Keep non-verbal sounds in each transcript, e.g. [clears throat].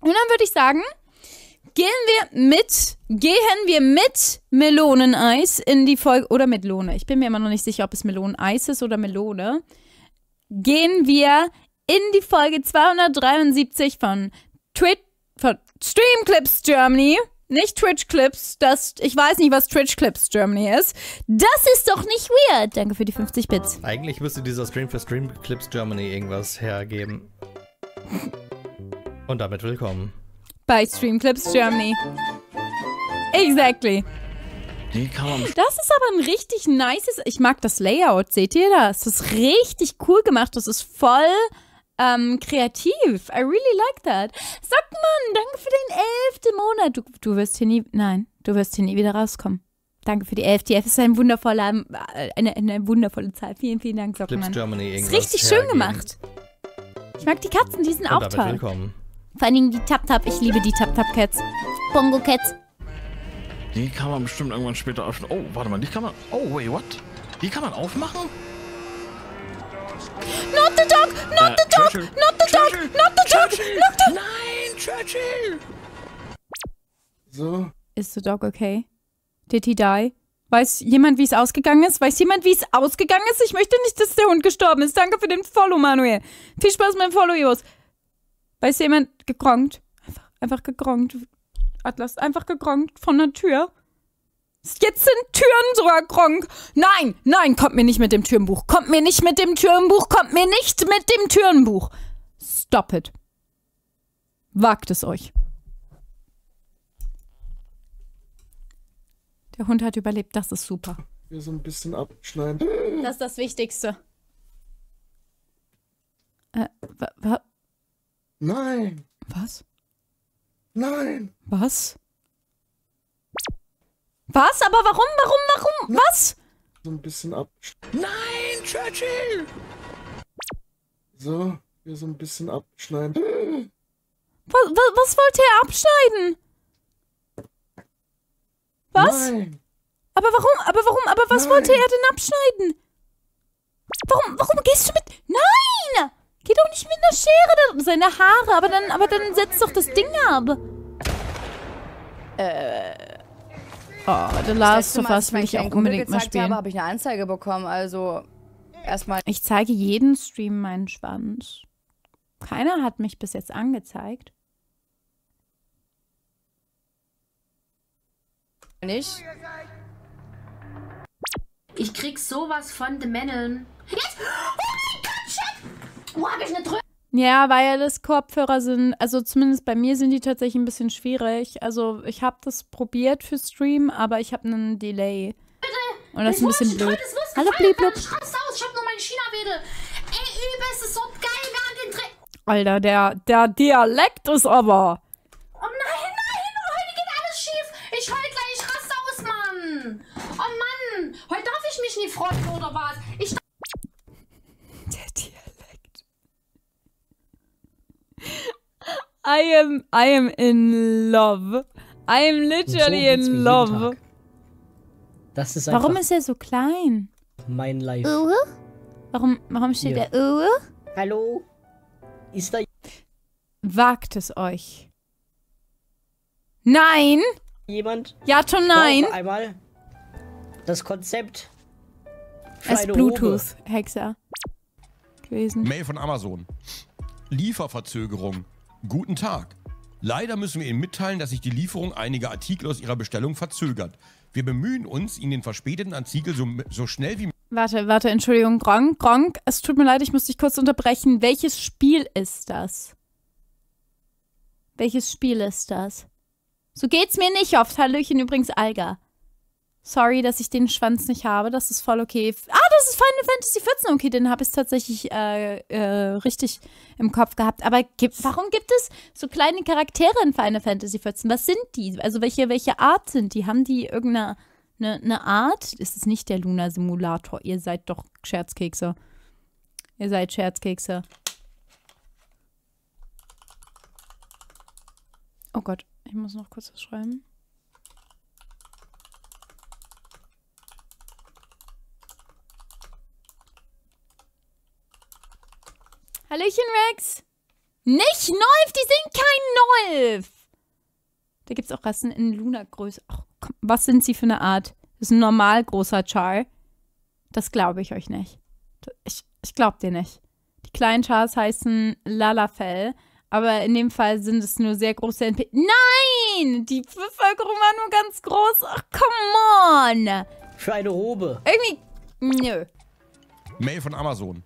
Und dann würde ich sagen, gehen wir mit, gehen wir mit Meloneneis in die Folge, oder Melone. Ich bin mir immer noch nicht sicher, ob es Meloneneis ist oder Melone. Gehen wir in die Folge 273 von Twitch, von Streamclips Germany. Nicht Twitch Clips, das, ich weiß nicht, was Twitch Clips Germany ist. Das ist doch nicht weird. Danke für die 50 Bits. Eigentlich müsste dieser Stream für Stream Clips Germany irgendwas hergeben. Und damit willkommen. Bei Streamclips Germany. Exactly. Die kann man Das ist aber ein richtig nices. Ich mag das Layout. Seht ihr das? Das ist richtig cool gemacht. Das ist voll ähm, kreativ. I really like that. Sagt man, danke für den elften Monat. Du, du wirst hier nie. Nein, du wirst hier nie wieder rauskommen. Danke für die elf. Die elf ist ein wundervoller, äh, eine, eine wundervolle Zahl. Vielen, vielen Dank, Clips Sockmann. Germany Ist richtig schön hergeben. gemacht. Ich mag die Katzen, die sind Und auch damit toll. willkommen. Vor allen Dingen die Tap-Tap. Ich liebe die Tap-Tap-Cats. Bongo-Cats. Die kann man bestimmt irgendwann später öffnen. Oh, warte mal, die kann man. Oh, wait, what? Die kann man aufmachen? Not the dog! Not the dog! Churchill. Not the dog! Churchill. Not the dog! Churchill. Not the Nein, Churchill! So, Is the dog okay? Did he die? Weiß jemand, wie es ausgegangen ist? Weiß jemand, wie es ausgegangen ist? Ich möchte nicht, dass der Hund gestorben ist. Danke für den Follow, Manuel. Viel Spaß mit dem Follow, Jos. Weiß jemand gegronkt? Einfach, einfach gegronkt. Atlas, einfach gegronkt von der Tür. Jetzt sind Türen sogar gronk. Nein, nein, kommt mir nicht mit dem Türenbuch. Kommt mir nicht mit dem Türenbuch. Kommt mir nicht mit dem Türenbuch. Stop it. Wagt es euch. Der Hund hat überlebt, das ist super. hier so ein bisschen abschneiden. Das ist das Wichtigste. Äh, wa, wa, Nein, was? nein, Was? Was? Aber warum, warum, warum? Was? so ein bisschen ab. Nein, Churchill! So, hier so ein bisschen abschneiden. Was, was, was wollte er abschneiden? Was? Nein, Aber warum, aber warum, aber was Nein. wollte er denn abschneiden? Warum, warum gehst du mit. Nein! Geh doch nicht mit einer Schere, da- seine Haare, aber dann, aber dann setzt doch das Ding ab. Äh. Oh, The Last of Us will ich auch unbedingt mal gezeigt habe, spielen. habe ich eine Anzeige bekommen. Also erstmal Ich zeige jeden Stream meinen Schwanz. Keiner hat mich bis jetzt angezeigt. nicht. Ich krieg sowas von den Männern. Jetzt! Oh mein! Wo hab ich eine Drücke? Ja, Wireless-Kopfhörer sind, also zumindest bei mir sind die tatsächlich ein bisschen schwierig. Also ich habe das probiert für Stream, aber ich habe einen Delay. Und das ist ein bisschen blöd. Hallo Bliblub. Ich aus, ich hab nur meine China-Wede. Ey, übelst, ist so geil, gar den Dreh. Alter, der, der Dialekt ist aber. Oh nein, nein, heute geht alles schief. Ich heul gleich, ich raste aus, Mann. Oh Mann, heute darf ich mich nie freuen, oder was? I am, I am in love. I am literally mir in love. Das ist Warum ist er so klein? mein Life. Warum, warum steht Hier. der Uwe? Hallo? Ist da Wagt es euch. Nein! jemand? Ja, schon nein! Noch einmal das Konzept. Es. Bluetooth-Hexer gewesen. Mail von Amazon. Lieferverzögerung. Guten Tag. Leider müssen wir Ihnen mitteilen, dass sich die Lieferung einiger Artikel aus Ihrer Bestellung verzögert. Wir bemühen uns, Ihnen den verspäteten Artikel so, so schnell wie Warte, warte, Entschuldigung, Gronk, Gronk, es tut mir leid, ich muss dich kurz unterbrechen. Welches Spiel ist das? Welches Spiel ist das? So geht's mir nicht oft. Hallöchen übrigens, Alga. Sorry, dass ich den Schwanz nicht habe. Das ist voll okay. Ah, das ist Final Fantasy 14. Okay, den habe ich tatsächlich äh, äh, richtig im Kopf gehabt. Aber gibt, warum gibt es so kleine Charaktere in Final Fantasy 14? Was sind die? Also welche, welche Art sind die? Haben die irgendeine eine, eine Art? Ist es nicht der Luna Simulator? Ihr seid doch Scherzkekse. Ihr seid Scherzkekse. Oh Gott, ich muss noch kurz was schreiben. Hallöchen, Rex. Nicht Nolf, die sind kein Wolf. Da gibt's auch Rassen in Luna-Größe. Ach, komm, was sind sie für eine Art? Das ist ein normal großer Char. Das glaube ich euch nicht. Ich, ich glaube dir nicht. Die kleinen Chars heißen Lalafell, aber in dem Fall sind es nur sehr große NP. Nein! Die Bevölkerung war nur ganz groß. Ach, come on! Für eine Robe. Irgendwie. Nö. Mail von Amazon.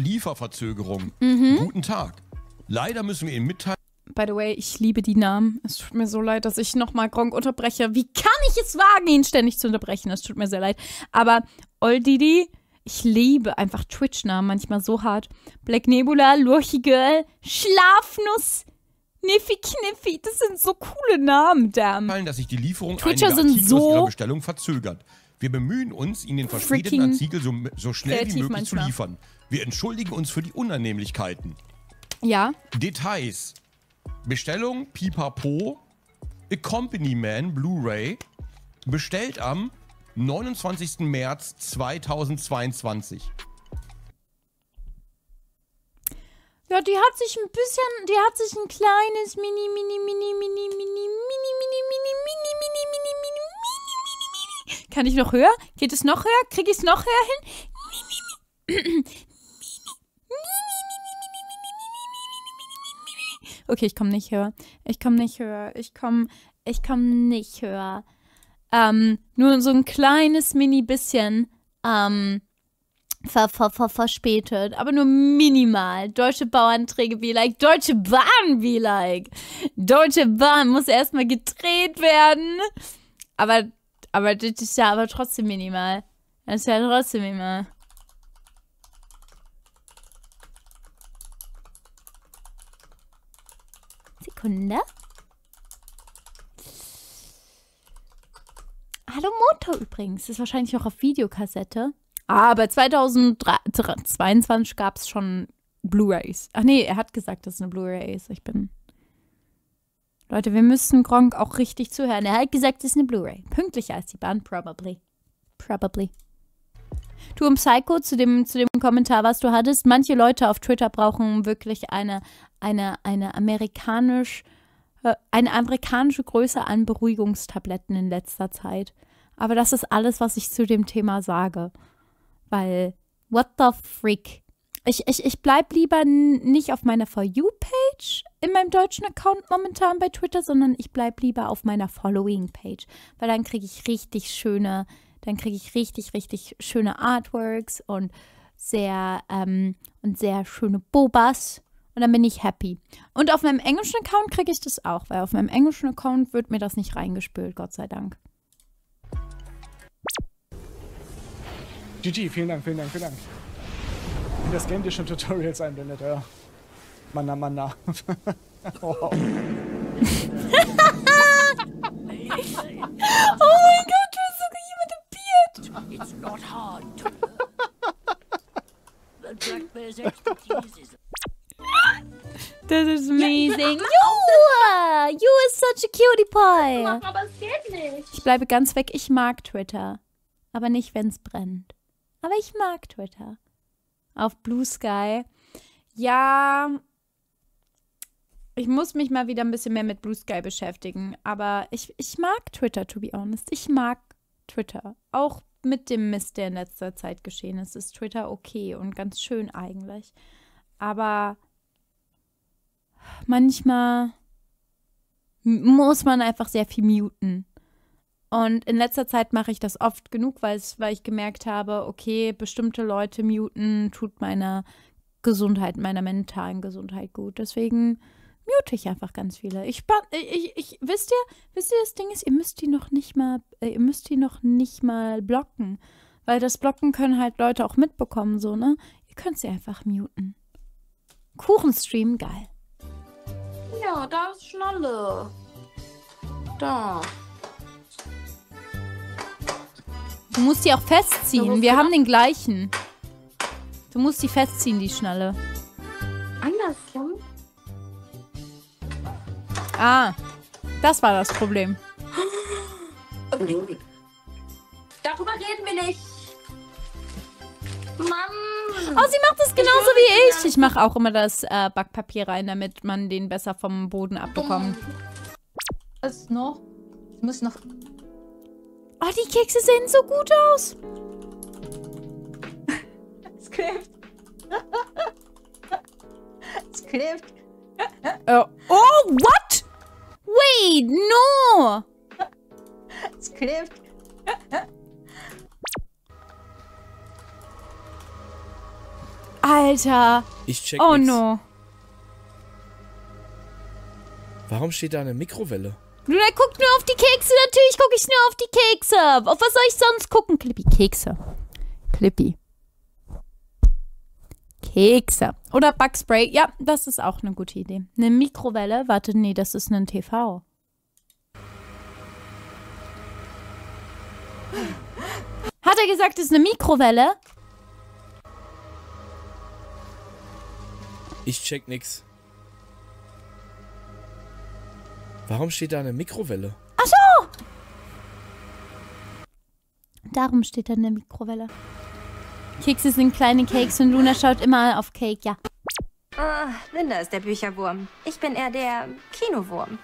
Lieferverzögerung. Mhm. Guten Tag. Leider müssen wir Ihnen mitteilen. By the way, ich liebe die Namen. Es tut mir so leid, dass ich nochmal Gronk unterbreche. Wie kann ich es wagen, ihn ständig zu unterbrechen? Es tut mir sehr leid. Aber Oldidi, ich liebe einfach Twitch-Namen manchmal so hart. Black Nebula, Lurchi Girl, Schlafnuss, Niffi Kniffi. Das sind so coole Namen, damn. dass sich die Lieferung Twitcher sind Artikel so Ihrer Bestellung verzögert. Wir bemühen uns, Ihnen den verspäteten freaking Artikel so, so schnell wie möglich zu manchmal. liefern. Wir entschuldigen uns für die Unannehmlichkeiten. Ja, Details. Bestellung Pipapo Accompaniment Blu-ray bestellt am 29. März 2022. Ja, die hat sich ein bisschen, die hat sich ein kleines Mini, Mini, Mini, Mini, Mini, Mini, Mini, Mini, Mini, Mini, Mini, Mini, Mini, Mini. Kann ich noch höher? Geht es noch höher? Kriege ich es noch höher hin? Okay, ich komme nicht höher. Ich komme nicht höher. Ich komme, ich komme nicht höher. Ähm, nur so ein kleines Mini bisschen, ähm, ver, ver, ver, verspätet, aber nur minimal. Deutsche Bauanträge wie like, Deutsche Bahn wie like. Deutsche Bahn muss erstmal gedreht werden. Aber, aber das ist ja aber trotzdem minimal. Das ist ja trotzdem minimal. Sekunde. Hallo Motor übrigens. Ist wahrscheinlich noch auf Videokassette. Aber 2022 gab es schon Blu-Rays. Ach nee, er hat gesagt, dass es eine Blu-Ray ist. Ich bin. Leute, wir müssen Gronk auch richtig zuhören. Er hat gesagt, es ist eine Blu-Ray. Pünktlicher als die Bahn, probably. Probably. Du im Psycho, zu dem, zu dem Kommentar, was du hattest, manche Leute auf Twitter brauchen wirklich eine, eine, eine amerikanisch, äh, eine amerikanische Größe an Beruhigungstabletten in letzter Zeit. Aber das ist alles, was ich zu dem Thema sage. Weil, what the freak? Ich, ich, ich bleib lieber nicht auf meiner For You-Page in meinem deutschen Account momentan bei Twitter, sondern ich bleib lieber auf meiner Following-Page. Weil dann kriege ich richtig schöne, dann kriege ich richtig, richtig schöne Artworks und sehr, ähm, und sehr schöne Bobas. Und dann bin ich happy. Und auf meinem englischen Account kriege ich das auch, weil auf meinem englischen Account wird mir das nicht reingespült, Gott sei Dank. GG, vielen Dank, vielen Dank, vielen Dank. Das Game dir schon Tutorials einblendet, ja. Manna, Manna. wow. [laughs] [laughs] Oh mein Gott, expertise is Das ist amazing. Jua! You is such a cutie pie. Aber es geht nicht. Ich bleibe ganz weg. Ich mag Twitter. Aber nicht, wenn es brennt. Aber ich mag Twitter. Auf Blue Sky. Ja. Ich muss mich mal wieder ein bisschen mehr mit Blue Sky beschäftigen. Aber ich, ich mag Twitter, to be honest. Ich mag Twitter. Auch mit dem Mist, der in letzter Zeit geschehen ist, ist Twitter okay und ganz schön eigentlich. Aber manchmal muss man einfach sehr viel muten. Und in letzter Zeit mache ich das oft genug, weil ich gemerkt habe, okay, bestimmte Leute muten tut meiner Gesundheit, meiner mentalen Gesundheit gut. Deswegen mute ich einfach ganz viele. Ich, ich, ich, wisst ihr, wisst ihr, das Ding ist, ihr müsst die noch nicht mal, äh, ihr müsst die noch nicht mal blocken. Weil das Blocken können halt Leute auch mitbekommen, so, ne? Ihr könnt sie einfach muten. Kuchenstream, geil. Ja, da ist Schnalle. Da. Du musst die auch festziehen. Wir haben den gleichen. Du musst die festziehen, die Schnalle. Andersrum? Ah, das war das Problem. Darüber reden wir nicht. Mann. Oh, sie macht das genauso wie ich. Ich mache auch immer das äh, Backpapier rein, damit man den besser vom Boden abbekommt. Was noch? Ich muss noch. Oh, die Kekse sehen so gut aus. Es klebt. [laughs] es klebt. Oh, oh what? Wait, no. [laughs] Es klebt. Alter. Ich check Oh nix. no. Warum steht da eine Mikrowelle? Du, der guckt nur auf die Kekse. Natürlich gucke ich nur auf die Kekse. Auf was soll ich sonst gucken? Clippy, Kekse. Clippy. Kekse. Oder Backspray. Ja, das ist auch eine gute Idee. Eine Mikrowelle. Warte, nee, das ist ein TV. Hat er gesagt, es ist eine Mikrowelle? Ich check nix. Warum steht da eine Mikrowelle? Ach so! Darum steht da eine Mikrowelle. Kekse sind kleine Cakes und Luna schaut immer auf Cake, ja. Ah, Linda ist der Bücherwurm. Ich bin eher der Kinowurm.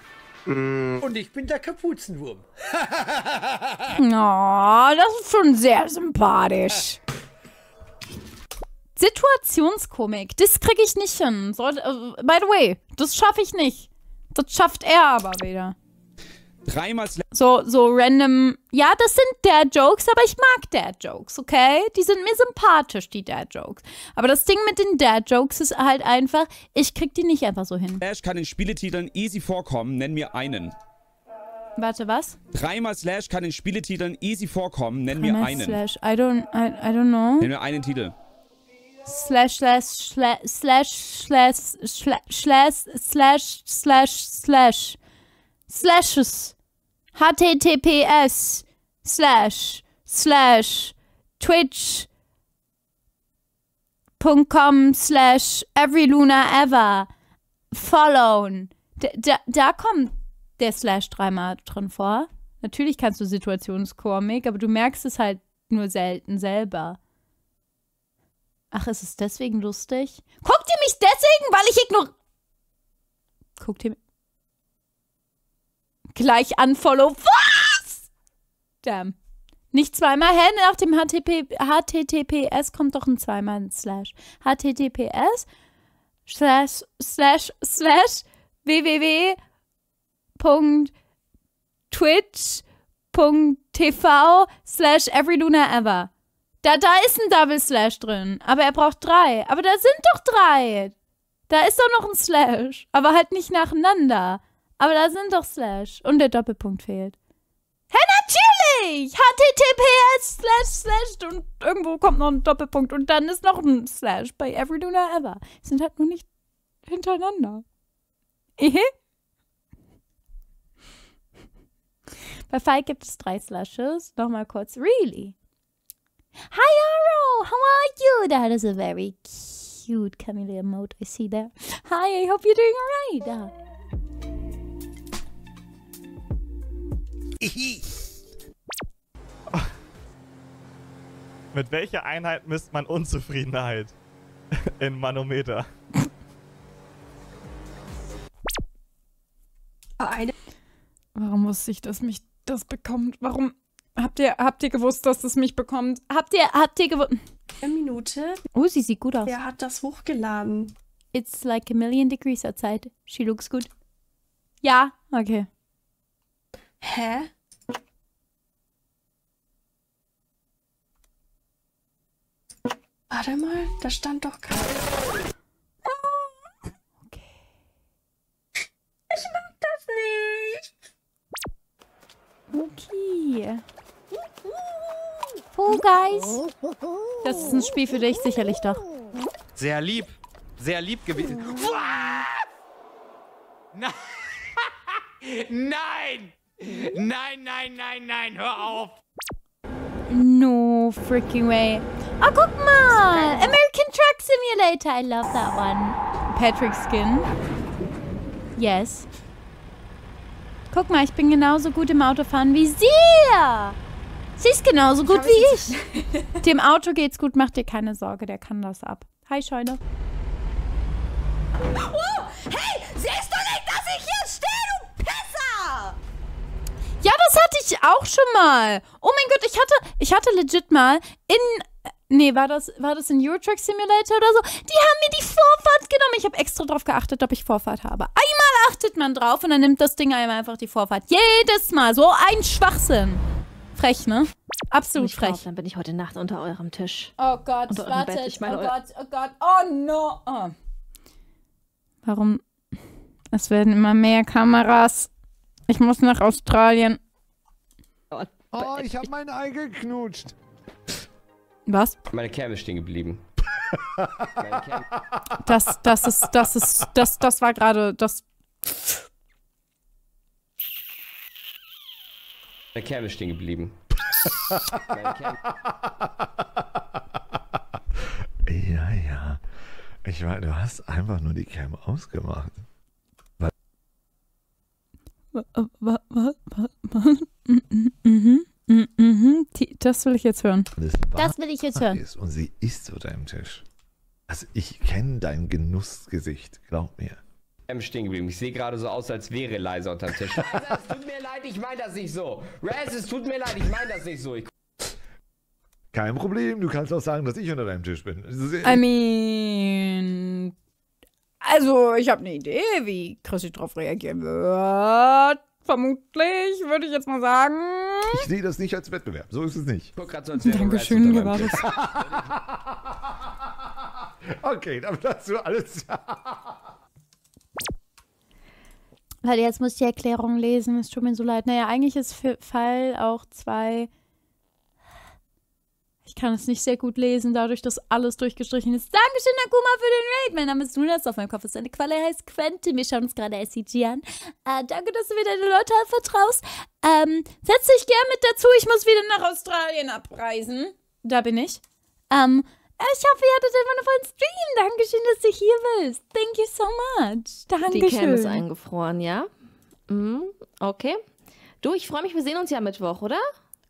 Und ich bin der Kapuzenwurm. [laughs] Oh, das ist schon sehr sympathisch. Situationskomik, das kriege ich nicht hin. Äh, by the way, das schaffe ich nicht. Das schafft er aber wieder. Dreimal Slash. So, so random. Ja, das sind Dad-Jokes, aber ich mag Dad-Jokes, okay? Die sind mir sympathisch, die Dad-Jokes. Aber das Ding mit den Dad-Jokes ist halt einfach, ich krieg die nicht einfach so hin. Slash kann in Spieletiteln easy vorkommen. Nenn mir einen. Warte, was? Dreimal Slash kann in Spieletiteln easy vorkommen. Nenn mir Dreimal einen. Slash, I don't, I, I don't know. Nenn mir einen Titel. Slash, slash, slash, slash, slash, slash, slash, slash, slash, slash, slashes, https, slash, slash, twitch, .com slash every luna ever, followen. Da, da, da kommt der Slash dreimal drin vor. Natürlich kannst du Situationskomik, aber du merkst es halt nur selten selber. Ach, ist es deswegen lustig? Guckt ihr mich deswegen, weil ich ignor... Guckt ihr... Gleich unfollow. Was? Damn. Nicht zweimal, hä? Nach dem HTTP, HTTPS kommt doch ein zweimal ein Slash. HTTPS slash slash slash www.twitch.tv slash everylunaever. Da, da ist ein Double Slash drin. Aber er braucht drei. Aber da sind doch drei. Da ist doch noch ein Slash. Aber halt nicht nacheinander. Aber da sind doch Slash. Und der Doppelpunkt fehlt. Hä, natürlich! HTTPS slash slash und irgendwo kommt noch ein Doppelpunkt und dann ist noch ein Slash bei Every Luna Ever. Sind halt nur nicht hintereinander. Ehe. Bei Fight gibt es drei Slashes. Nochmal kurz. Really? Hi, Aro! How are you? That is a very cute chameleon mode I see there. Hi, I hope you're doing alright. [laughs] Mit welcher Einheit misst man Unzufriedenheit? [laughs] In Manometer. Eine. Warum wusste ich, dass mich das bekommt? Warum habt ihr, habt ihr gewusst, dass es mich bekommt? Habt ihr, habt ihr gewusst? Eine Minute. Oh, sie sieht gut aus. Wer hat das hochgeladen? It's like a million degrees outside. She looks good. Ja, okay. Hä? Warte mal, da stand doch kein. Ich mag das nicht. Okay. Oh, Guys. Das ist ein Spiel für dich, sicherlich doch. Sehr lieb. Sehr lieb gewesen. [laughs] Nein! Nein! Nein, nein, nein, nein, hör auf! No freaking way. Oh, guck mal! American Truck Simulator. I love that one. Patrick Skin. Yes. Guck mal, ich bin genauso gut im Autofahren wie sie. Sie ist genauso gut wie ich. [laughs] [laughs] Dem Auto geht's gut, mach dir keine Sorge, der kann das ab. Hi, Scheune. Oh, hey, siehst du nicht, dass ich hier stehe, du Pisser? Ja, das hatte ich auch schon mal. Oh mein Gott, ich hatte, ich hatte legit mal in. Nee, war das, war das in Eurotruck Simulator oder so? Die haben mir die Vorfahrt genommen. Ich habe extra drauf geachtet, ob ich Vorfahrt habe. Einmal achtet man drauf und dann nimmt das Ding einem einfach die Vorfahrt. Jedes Mal. So ein Schwachsinn. Frech, ne? Absolut frech. Dann bin ich heute Nacht unter eurem Tisch. Oh Gott, Unter eurem warte. Bett. Ich meine, oh Gott, oh Gott. Oh no. Oh. Warum? Es werden immer mehr Kameras. Ich muss nach Australien. Oh, ich habe mein Ei geknutscht. Was? Meine ist stehen geblieben. Das, das ist, das ist, das, das war gerade, das. Meine ist stehen geblieben. Ja, ja. Ich meine, du hast einfach nur die Cam ausgemacht. Weil Wa- wa- wa- wa- wa- Mhm, mhm, mhm, mhm. Die- Das will ich jetzt hören. es Das will ich jetzt hören. Ist und sie ist zu deinem Tisch. Also ich kenne dein Genussgesicht, glaub mir. Ist stehen geblieben. Ich sehe gerade so aus, als wäre leiser unterm Tisch. [laughs] es tut mir leid, ich meine das nicht so. Raz, es tut mir leid, ich meine das nicht so. Ich Kein Problem, du kannst auch sagen, dass ich unter deinem Tisch bin. Das ist- I mean. Also, ich habe eine Idee, wie Chrissy drauf reagieren wird. Vermutlich, würde ich jetzt mal sagen. Ich sehe das nicht als Wettbewerb, so ist es nicht. guck gerade so, als Dankeschön, [laughs] das? Okay, damit hast du alles. [laughs] Weil jetzt muss ich die Erklärung lesen, es tut mir so leid. Naja, eigentlich ist für Fall auch zwei. Ich kann es nicht sehr gut lesen, dadurch, dass alles durchgestrichen ist. Dankeschön, Akuma, für den Raid. Mein Name ist Lunas, auf meinem Kopf ist eine Qualle, er heißt Quentin. Wir schauen uns gerade SCG an. Äh, danke, dass du mir deine Leute vertraust. Ähm, setz dich gern mit dazu, ich muss wieder nach Australien abreisen. Da bin ich. Ähm, ich hoffe, ihr hattet einen wundervollen Stream. Dankeschön, dass du hier bist. Thank you so much. Dankeschön. Die Cam ist eingefroren, ja? Mhm, okay. Du, ich freue mich, wir sehen uns ja Mittwoch, oder?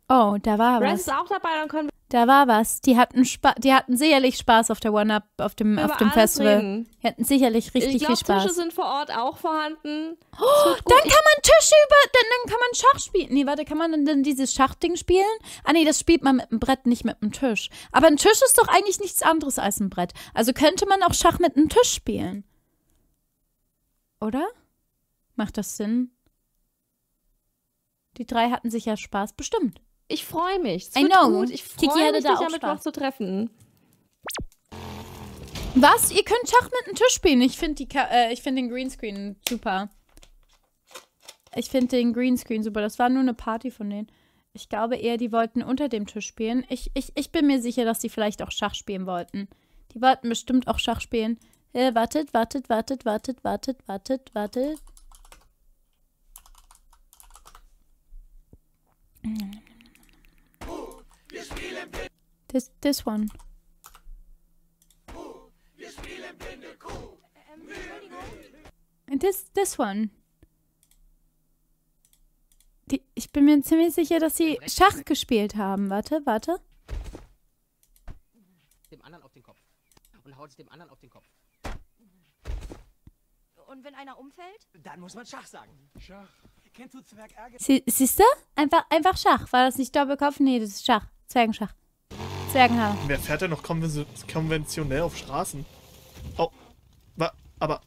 Oh, da war Raz was. ist auch dabei, dann können wir Da war was. Die hatten Spa die hatten sicherlich Spaß auf der One Up, auf dem, Über auf dem Festival. reden. Die hatten sicherlich richtig ich glaube, viel Spaß. Tische sind vor Ort auch vorhanden. Oh, dann kann man Tische über, dann, dann kann man Schach spielen. Nee, warte, kann man denn dieses Schachding spielen? Ah nee, das spielt man mit einem Brett, nicht mit einem Tisch. Aber ein Tisch ist doch eigentlich nichts anderes als ein Brett. Also könnte man auch Schach mit einem Tisch spielen. Oder? Macht das Sinn? Die drei hatten sicher Spaß, bestimmt. Ich freue mich. Es I know. gut. Ich freue mich, dich am Mittwoch zu treffen. Was? Ihr könnt Schach mit einem Tisch spielen. Ich finde äh, ich find den Greenscreen super. Ich finde den Greenscreen super. Das war nur eine Party von denen. Ich glaube eher, die wollten unter dem Tisch spielen. Ich, ich, ich bin mir sicher, dass die vielleicht auch Schach spielen wollten. Die wollten bestimmt auch Schach spielen. Äh, wartet, wartet, wartet, wartet, wartet, wartet, wartet. This, this one. And This, this one. Die, ich bin mir ziemlich sicher, dass sie Schach gespielt haben. Warte, warte. Dem anderen auf den Kopf. Und haut es dem anderen auf den Kopf. Und wenn einer umfällt? Dann muss man Schach sagen. Schach. Kennst du Zwerg Ärger? Sie, siehst du? Einfach, einfach Schach. War das nicht Doppelkopf? Nee, das ist Schach. Zwergenschach. Zwergenhaar. Wer fährt denn noch konven konventionell auf Straßen? Oh, wa, aber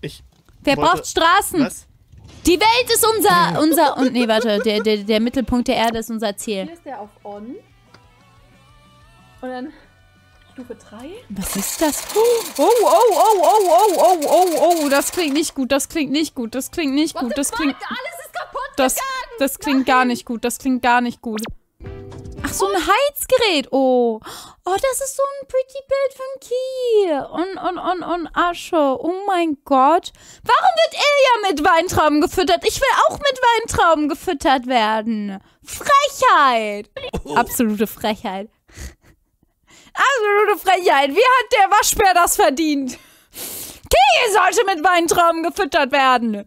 ich. Wer wollte- braucht Straßen? Was? Die Welt ist unser, unser, und nee, warte, der, der, der Mittelpunkt der Erde ist unser Ziel. Hier ist der auf On. Und dann Stufe 3. Was ist das? Oh, oh, oh, oh, oh, oh, oh, oh, das klingt nicht gut, das klingt nicht gut, das klingt nicht gut, das klingt... Alles ist kaputt Das, das klingt gar nicht gut, das klingt gar nicht gut. Ach, so ein Heizgerät, oh. Oh, das ist so ein pretty Bild von Key. Und, und, und, und Asche, oh mein Gott. Warum wird Ilja mit Weintrauben gefüttert? Ich will auch mit Weintrauben gefüttert werden. Frechheit. Absolute Frechheit. Absolute Frechheit. Wie hat der Waschbär das verdient? Key sollte mit Weintrauben gefüttert werden.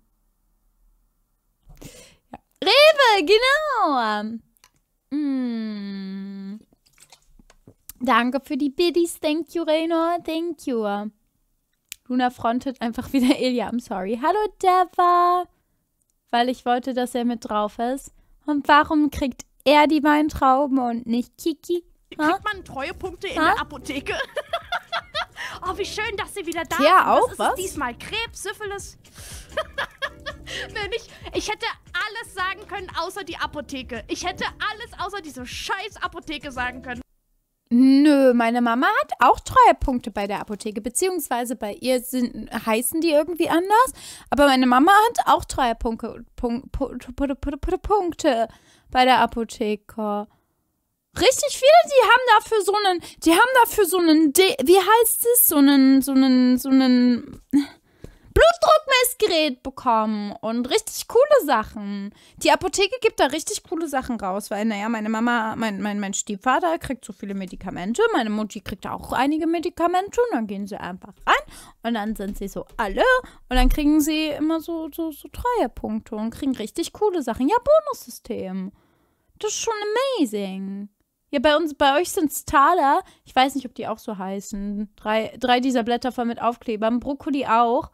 Rewe, genau. Mm. Danke für die Biddies. Thank you, Reno. Thank you. Luna frontet einfach wieder [laughs] Ilya. I'm sorry. Hallo, Deva. Weil ich wollte, dass er mit drauf ist. Und warum kriegt er die Weintrauben und nicht Kiki? Ha? Kriegt man Treuepunkte in Ha? der Apotheke? [laughs] oh, wie schön, dass sie wieder da Ja, sind. auch, was? Ist was? Es diesmal Krebs, Syphilis. [laughs] Wenn ich, ich hätte alles sagen können, außer die Apotheke. Ich hätte alles außer diese scheiß Apotheke sagen können. Nö, meine Mama hat auch Treuepunkte bei der Apotheke, beziehungsweise bei ihr sind, heißen die irgendwie anders. Aber meine Mama hat auch Treuepunkte Punk- Pu- Pu- Pu- Pu- Pu- Punkte bei der Apotheke. Richtig viele, die haben dafür so einen, die haben dafür so einen, D wie heißt es, so einen, so einen, so einen Blutdruckmessgerät bekommen und richtig coole Sachen. Die Apotheke gibt da richtig coole Sachen raus, weil, naja, meine Mama, mein, mein, mein Stiefvater kriegt so viele Medikamente, meine Mutti kriegt auch einige Medikamente und dann gehen sie einfach rein und dann sind sie so alle und dann kriegen sie immer so, so, so Treuepunkte und kriegen richtig coole Sachen. Ja, Bonussystem. Das ist schon amazing. Ja, bei uns, bei euch sind es Taler. Ich weiß nicht, ob die auch so heißen. Drei, drei dieser Blätter voll mit Aufklebern. Brokkoli auch.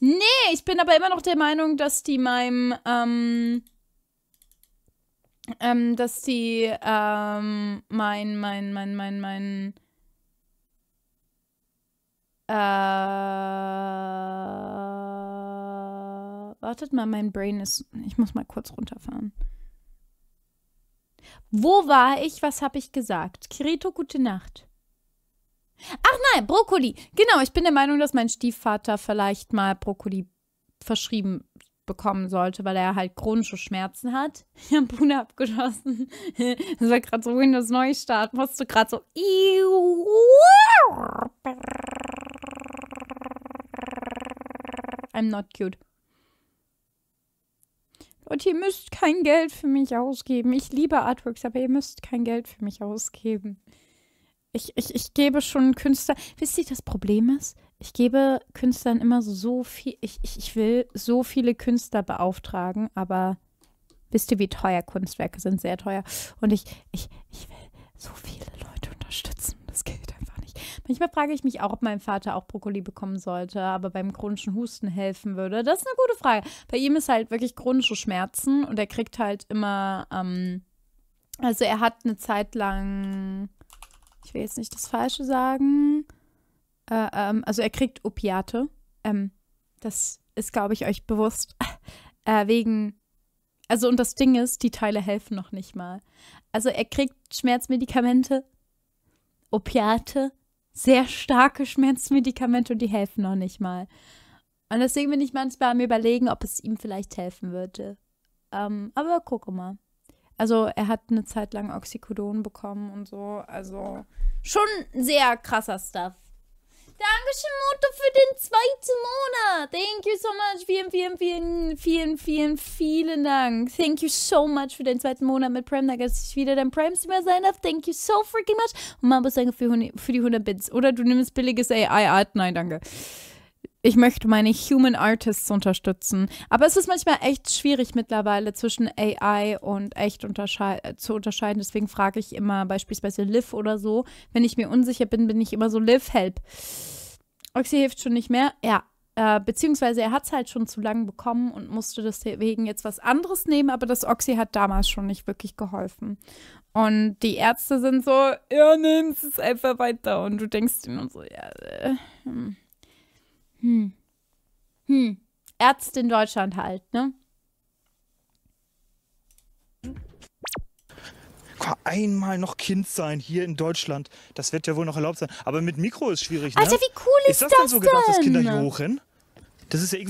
Nee, ich bin aber immer noch der Meinung, dass die meinem, ähm, ähm, dass die, ähm, mein, mein, mein, mein, mein, äh, wartet mal, mein Brain ist, ich muss mal kurz runterfahren. Wo war ich? Was habe ich gesagt? Kirito, gute Nacht. Ach nein, Brokkoli. Genau, ich bin der Meinung, dass mein Stiefvater vielleicht mal Brokkoli verschrieben bekommen sollte, weil er halt chronische Schmerzen hat. [laughs] Ich habe Bune abgeschossen. [laughs] Das war gerade so Windows Neustart. Musst du gerade so. I'm not cute. Und ihr müsst kein Geld für mich ausgeben. Ich liebe Artworks, aber ihr müsst kein Geld für mich ausgeben. Ich, ich, ich gebe schon Künstler. Wisst ihr, das Problem ist? Ich gebe Künstlern immer so, viel. Ich, ich, ich will so viele Künstler beauftragen, aber wisst ihr, wie teuer Kunstwerke sind? Sehr teuer. Und ich, ich, ich will so viele Leute unterstützen. Das geht einfach nicht. Manchmal frage ich mich auch, ob mein Vater auch Brokkoli bekommen sollte, aber beim chronischen Husten helfen würde. Das ist eine gute Frage. Bei ihm ist halt wirklich chronische Schmerzen und er kriegt halt immer, ähm, also er hat eine Zeit lang, ich will jetzt nicht das Falsche sagen, äh, ähm, also er kriegt Opiate. Ähm, das ist, glaube ich, euch bewusst. [laughs] äh, wegen, also und das Ding ist, die Teile helfen noch nicht mal. Also er kriegt Schmerzmedikamente, Opiate, sehr starke Schmerzmedikamente und die helfen noch nicht mal. Und deswegen bin ich manchmal am überlegen, ob es ihm vielleicht helfen würde. Ähm, aber gucke mal. Also er hat eine Zeit lang Oxycodon bekommen und so. Also schon sehr krasser Stuff. Dankeschön, Mutter, für den zweiten Monat. Thank you so much. Vielen, vielen, vielen, vielen, vielen, vielen Dank. Thank you so much für den zweiten Monat mit Prime, dass ich wieder dein Prime-Streamer sein darf. Thank you so freaking much. Und was sagen für, für die 100 Bits. Oder du nimmst billiges AI-Art. Nein, danke. Ich möchte meine Human Artists unterstützen. Aber es ist manchmal echt schwierig mittlerweile zwischen AI und echt unterschei äh, zu unterscheiden. Deswegen frage ich immer beispielsweise Liv oder so. Wenn ich mir unsicher bin, bin ich immer so Liv, help. Oxy hilft schon nicht mehr. Ja. Äh, beziehungsweise er hat es halt schon zu lang bekommen und musste deswegen jetzt was anderes nehmen, aber das Oxy hat damals schon nicht wirklich geholfen. Und die Ärzte sind so, ja, nimm es einfach weiter. Und du denkst dir nur so, ja, äh, hm. Hm. Hm. Ärzte in Deutschland halt, ne? Einmal noch Kind sein hier in Deutschland. Das wird ja wohl noch erlaubt sein. Aber mit Mikro ist schwierig, ne? Alter, wie cool ist Ist das denn das so gedacht, dass Kinder denn? hier hochrennen? Das ist ja.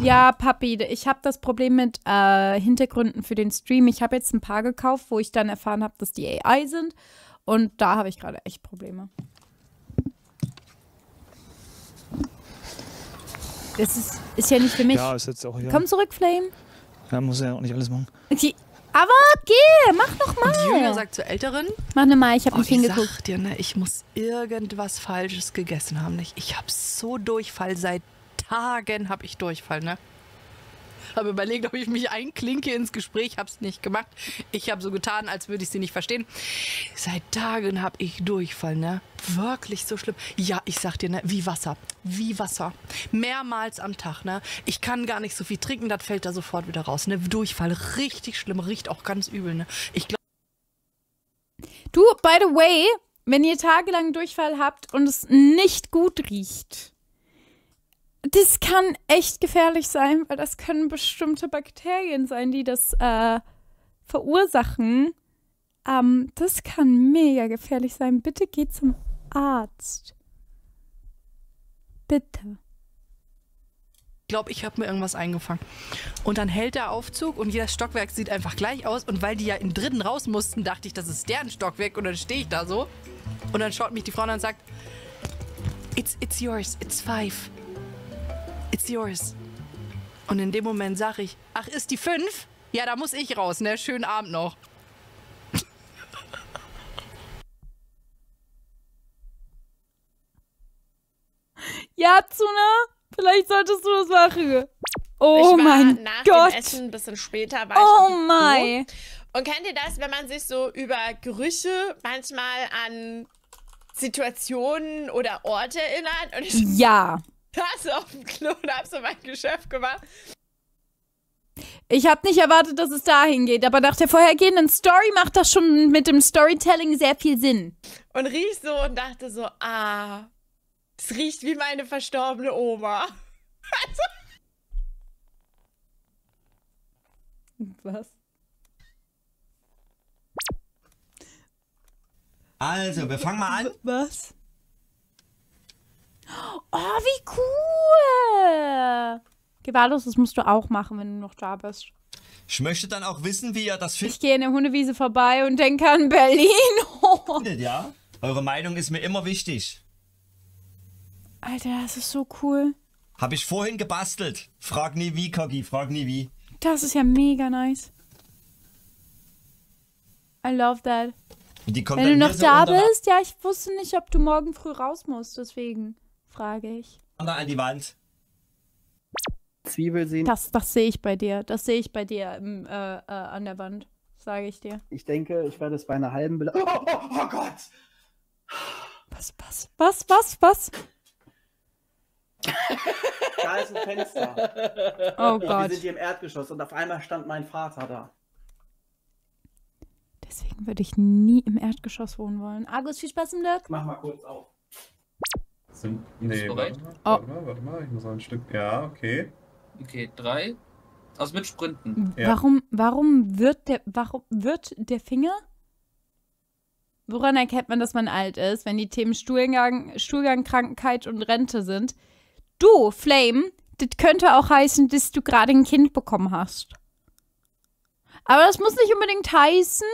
Ja, Papi, ich habe das Problem mit äh, Hintergründen für den Stream. Ich habe jetzt ein paar gekauft, wo ich dann erfahren habe, dass die AI sind. Und da habe ich gerade echt Probleme. Das ist, ist ja nicht für mich. Ja, ist jetzt auch egal. Komm zurück, Flame. Ja, muss ja auch nicht alles machen. Die, aber geh, mach doch mal. Die Jünger sagt zur Älteren. Mach ne mal, ich habe Oh, einen Film ich sag dir, ne, ich muss irgendwas Falsches gegessen haben. Nicht? Ich habe so Durchfall. Seit Tagen habe ich Durchfall, ne? Habe überlegt, ob ich mich einklinke ins Gespräch, hab's nicht gemacht. Ich habe so getan, als würde ich sie nicht verstehen. Seit Tagen habe ich Durchfall, ne? Wirklich so schlimm. Ja, ich sag dir, ne, wie Wasser. Wie Wasser. Mehrmals am Tag, ne? Ich kann gar nicht so viel trinken, das fällt da sofort wieder raus, ne? Durchfall, richtig schlimm, riecht auch ganz übel, ne? Ich glaube, Du, by the way, wenn ihr tagelang Durchfall habt und es nicht gut riecht, das kann echt gefährlich sein, weil das können bestimmte Bakterien sein, die das äh, verursachen. Ähm, das kann mega gefährlich sein. Bitte geht zum Arzt. Bitte. glaube, ich habe mir irgendwas eingefangen. Und dann hält der Aufzug und jedes Stockwerk sieht einfach gleich aus. Und weil die ja im dritten raus mussten, dachte ich, das ist deren Stockwerk. Und dann stehe ich da so. Und dann schaut mich die Frau an und sagt, it's, it's yours, it's five. It's yours. Und in dem Moment sage ich, ach, ist die fünf? Ja, da muss ich raus, ne? Schönen Abend noch. [laughs] Ja, Tsuna, vielleicht solltest du das machen. Oh ich war mein nach Gott. dem Essen ein bisschen später war Oh mein. Und kennt ihr das, wenn man sich so über Gerüche manchmal an Situationen oder Orte erinnert? Und ich Ja. Saß auf dem Klo und hab so mein Geschäft gemacht. Ich habe nicht erwartet, dass es dahin geht, aber nach der vorhergehenden Story macht das schon mit dem Storytelling sehr viel Sinn. Und riech so und dachte so, ah, es riecht wie meine verstorbene Oma. [laughs] Was? Also, wir fangen mal an. Was? Oh, wie cool! Gewahrlos, das musst du auch machen, wenn du noch da bist. Ich möchte dann auch wissen, wie ihr das Ich gehe in der Hundewiese vorbei und denke an Berlin. findet, ja? Eure Meinung ist mir immer wichtig. Alter, das ist so cool. Hab ich vorhin gebastelt. Frag nie wie, Kogi, frag nie wie. Das ist ja mega nice. I love that. Wenn du noch da unter- bist, ja, ich wusste nicht, ob du morgen früh raus musst, deswegen frage ich. unter an die Wand. Zwiebel sehen. Das, das sehe ich bei dir. Das sehe ich bei dir im, äh, äh, an der Wand, sage ich dir. Ich denke, ich werde es bei einer halben Bela oh, oh, oh Gott! Was, was, was, was, was? Da ist ein Fenster. Oh Wir Gott. sind hier im Erdgeschoss und auf einmal stand mein Vater da. Deswegen würde ich nie im Erdgeschoss wohnen wollen. Argus, viel Spaß im Dirk. Mach mal kurz auf. Sind, nee, bereit? warte mal, warte mal, warte mal, ich muss noch ein Stück. Ja, okay. Okay, drei. Also mit Sprinten. Warum, warum wird der, warum wird der Finger? Woran erkennt man, dass man alt ist, wenn die Themen Stuhlgang, Stuhlgang, Krankheit und Rente sind? Du, Flame, das könnte auch heißen, dass du gerade ein Kind bekommen hast. Aber das muss nicht unbedingt heißen,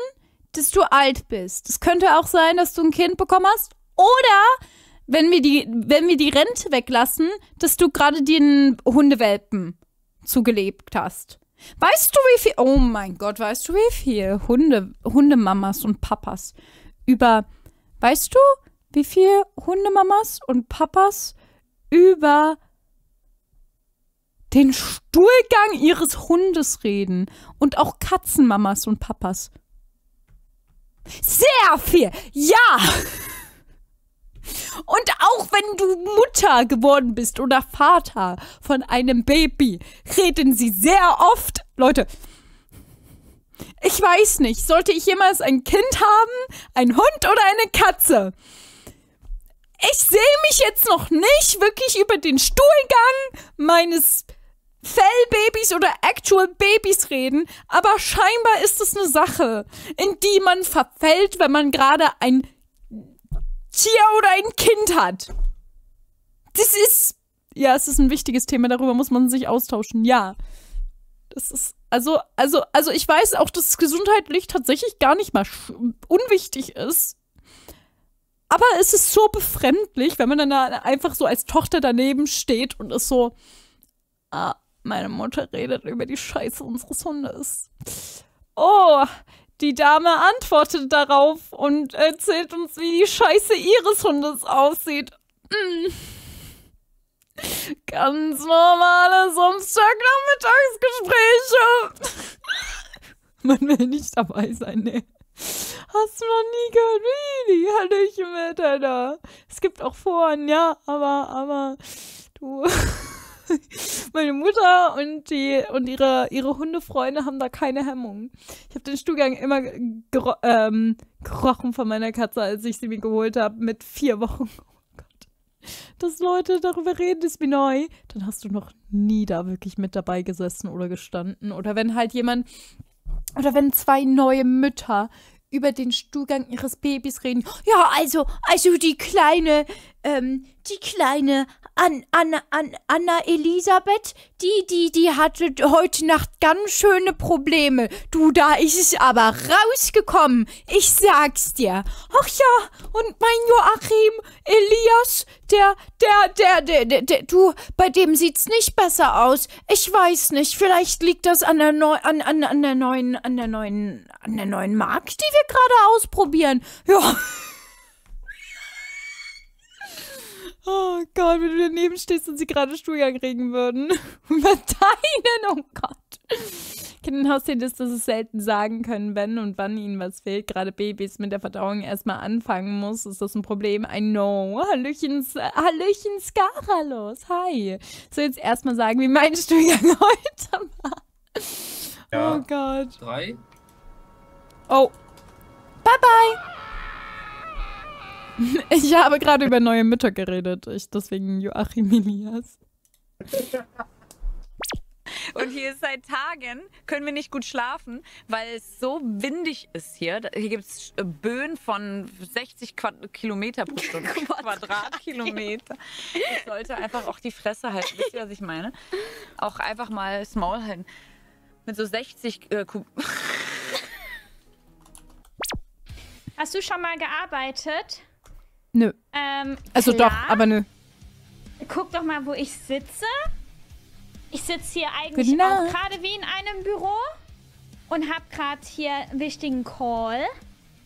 dass du alt bist. Es könnte auch sein, dass du ein Kind bekommen hast. Oder, wenn wir die, wenn wir die Rente weglassen, dass du gerade den Hundewelpen zugelebt hast. Weißt du, wie viel. Oh mein Gott, weißt du, wie viel Hunde, Hundemamas und Papas über. Weißt du, wie viel Hundemamas und Papas über den Stuhlgang ihres Hundes reden? Und auch Katzenmamas und Papas. Sehr viel! Ja! Und auch wenn du Mutter geworden bist oder Vater von einem Baby, reden sie sehr oft. Leute, ich weiß nicht, sollte ich jemals ein Kind haben, ein Hund oder eine Katze? Ich sehe mich jetzt noch nicht wirklich über den Stuhlgang meines Fellbabys oder Actual Babys reden, aber scheinbar ist es eine Sache, in die man verfällt, wenn man gerade ein Tier oder ein Kind hat. Das ist. Ja, es ist ein wichtiges Thema, darüber muss man sich austauschen. Ja. Das ist, also, also, also ich weiß auch, dass es gesundheitlich tatsächlich gar nicht mal unwichtig ist. Aber es ist so befremdlich, wenn man dann da einfach so als Tochter daneben steht und ist so, ah, meine Mutter redet über die Scheiße unseres Hundes. Oh, die Dame antwortet darauf und erzählt uns, wie die Scheiße ihres Hundes aussieht. Mm. Ganz normale Samstagnachmittagsgespräche. [laughs] Man will nicht dabei sein, ne? Hast du noch nie gehört, wie die Hallöchen miteinander. Es gibt auch Foren, ja, aber, aber, du. [laughs] [laughs] Meine Mutter und die und ihre, ihre Hundefreunde haben da keine Hemmung. Ich habe den Stuhlgang immer gero ähm, gerochen von meiner Katze, als ich sie mir geholt habe, mit vier Wochen. [laughs] Oh Gott. Dass Leute darüber reden, ist mir neu. Dann hast du noch nie da wirklich mit dabei gesessen oder gestanden. Oder wenn halt jemand oder wenn zwei neue Mütter über den Stuhlgang ihres Babys reden. Ja, also, also die kleine, ähm, die kleine An Anna, An Anna Elisabeth, die, die, die hatte heute Nacht ganz schöne Probleme. Du, da ist es aber rausgekommen. Ich sag's dir. Ach ja, und mein Joachim Elias, der, der, der, der, der, der, du, bei dem sieht's nicht besser aus. Ich weiß nicht, vielleicht liegt das an der neu, an, an, an der neuen, an der neuen, an der neuen Mark, die wir gerade ausprobieren. Ja. Oh Gott, wenn du daneben stehst und sie gerade Stuhlgang kriegen würden. [laughs] Über deinen, oh Gott. Kindern Haustieren ist, dass es selten sagen können, wenn und wann ihnen was fehlt. Gerade Babys mit der Verdauung erstmal anfangen muss, ist das ein Problem. I know. Hallöchen, Hallöchen Skaralos. Hi. So, jetzt erstmal sagen, wie mein [laughs] Stuhlgang heute war. Ja. Oh Gott. Drei. Oh. Bye bye. [laughs] Ich habe gerade über neue Mütter geredet. Ich, deswegen Joachim Elias. Und hier ist seit Tagen, können wir nicht gut schlafen, weil es so windig ist hier. Hier gibt es Böen von 60 Quad Kilometer pro Stunde. [laughs] Quadratkilometer. Ich sollte einfach auch die Fresse halten. Wisst ihr, was ich meine? Auch einfach mal das Maul halten. Mit so 60 äh, Kub Hast du schon mal gearbeitet? Nö. Ähm, Also klar. doch, aber nö. Guck doch mal, wo ich sitze. Ich sitze hier eigentlich Guten auch gerade wie in einem Büro und habe gerade hier einen wichtigen Call.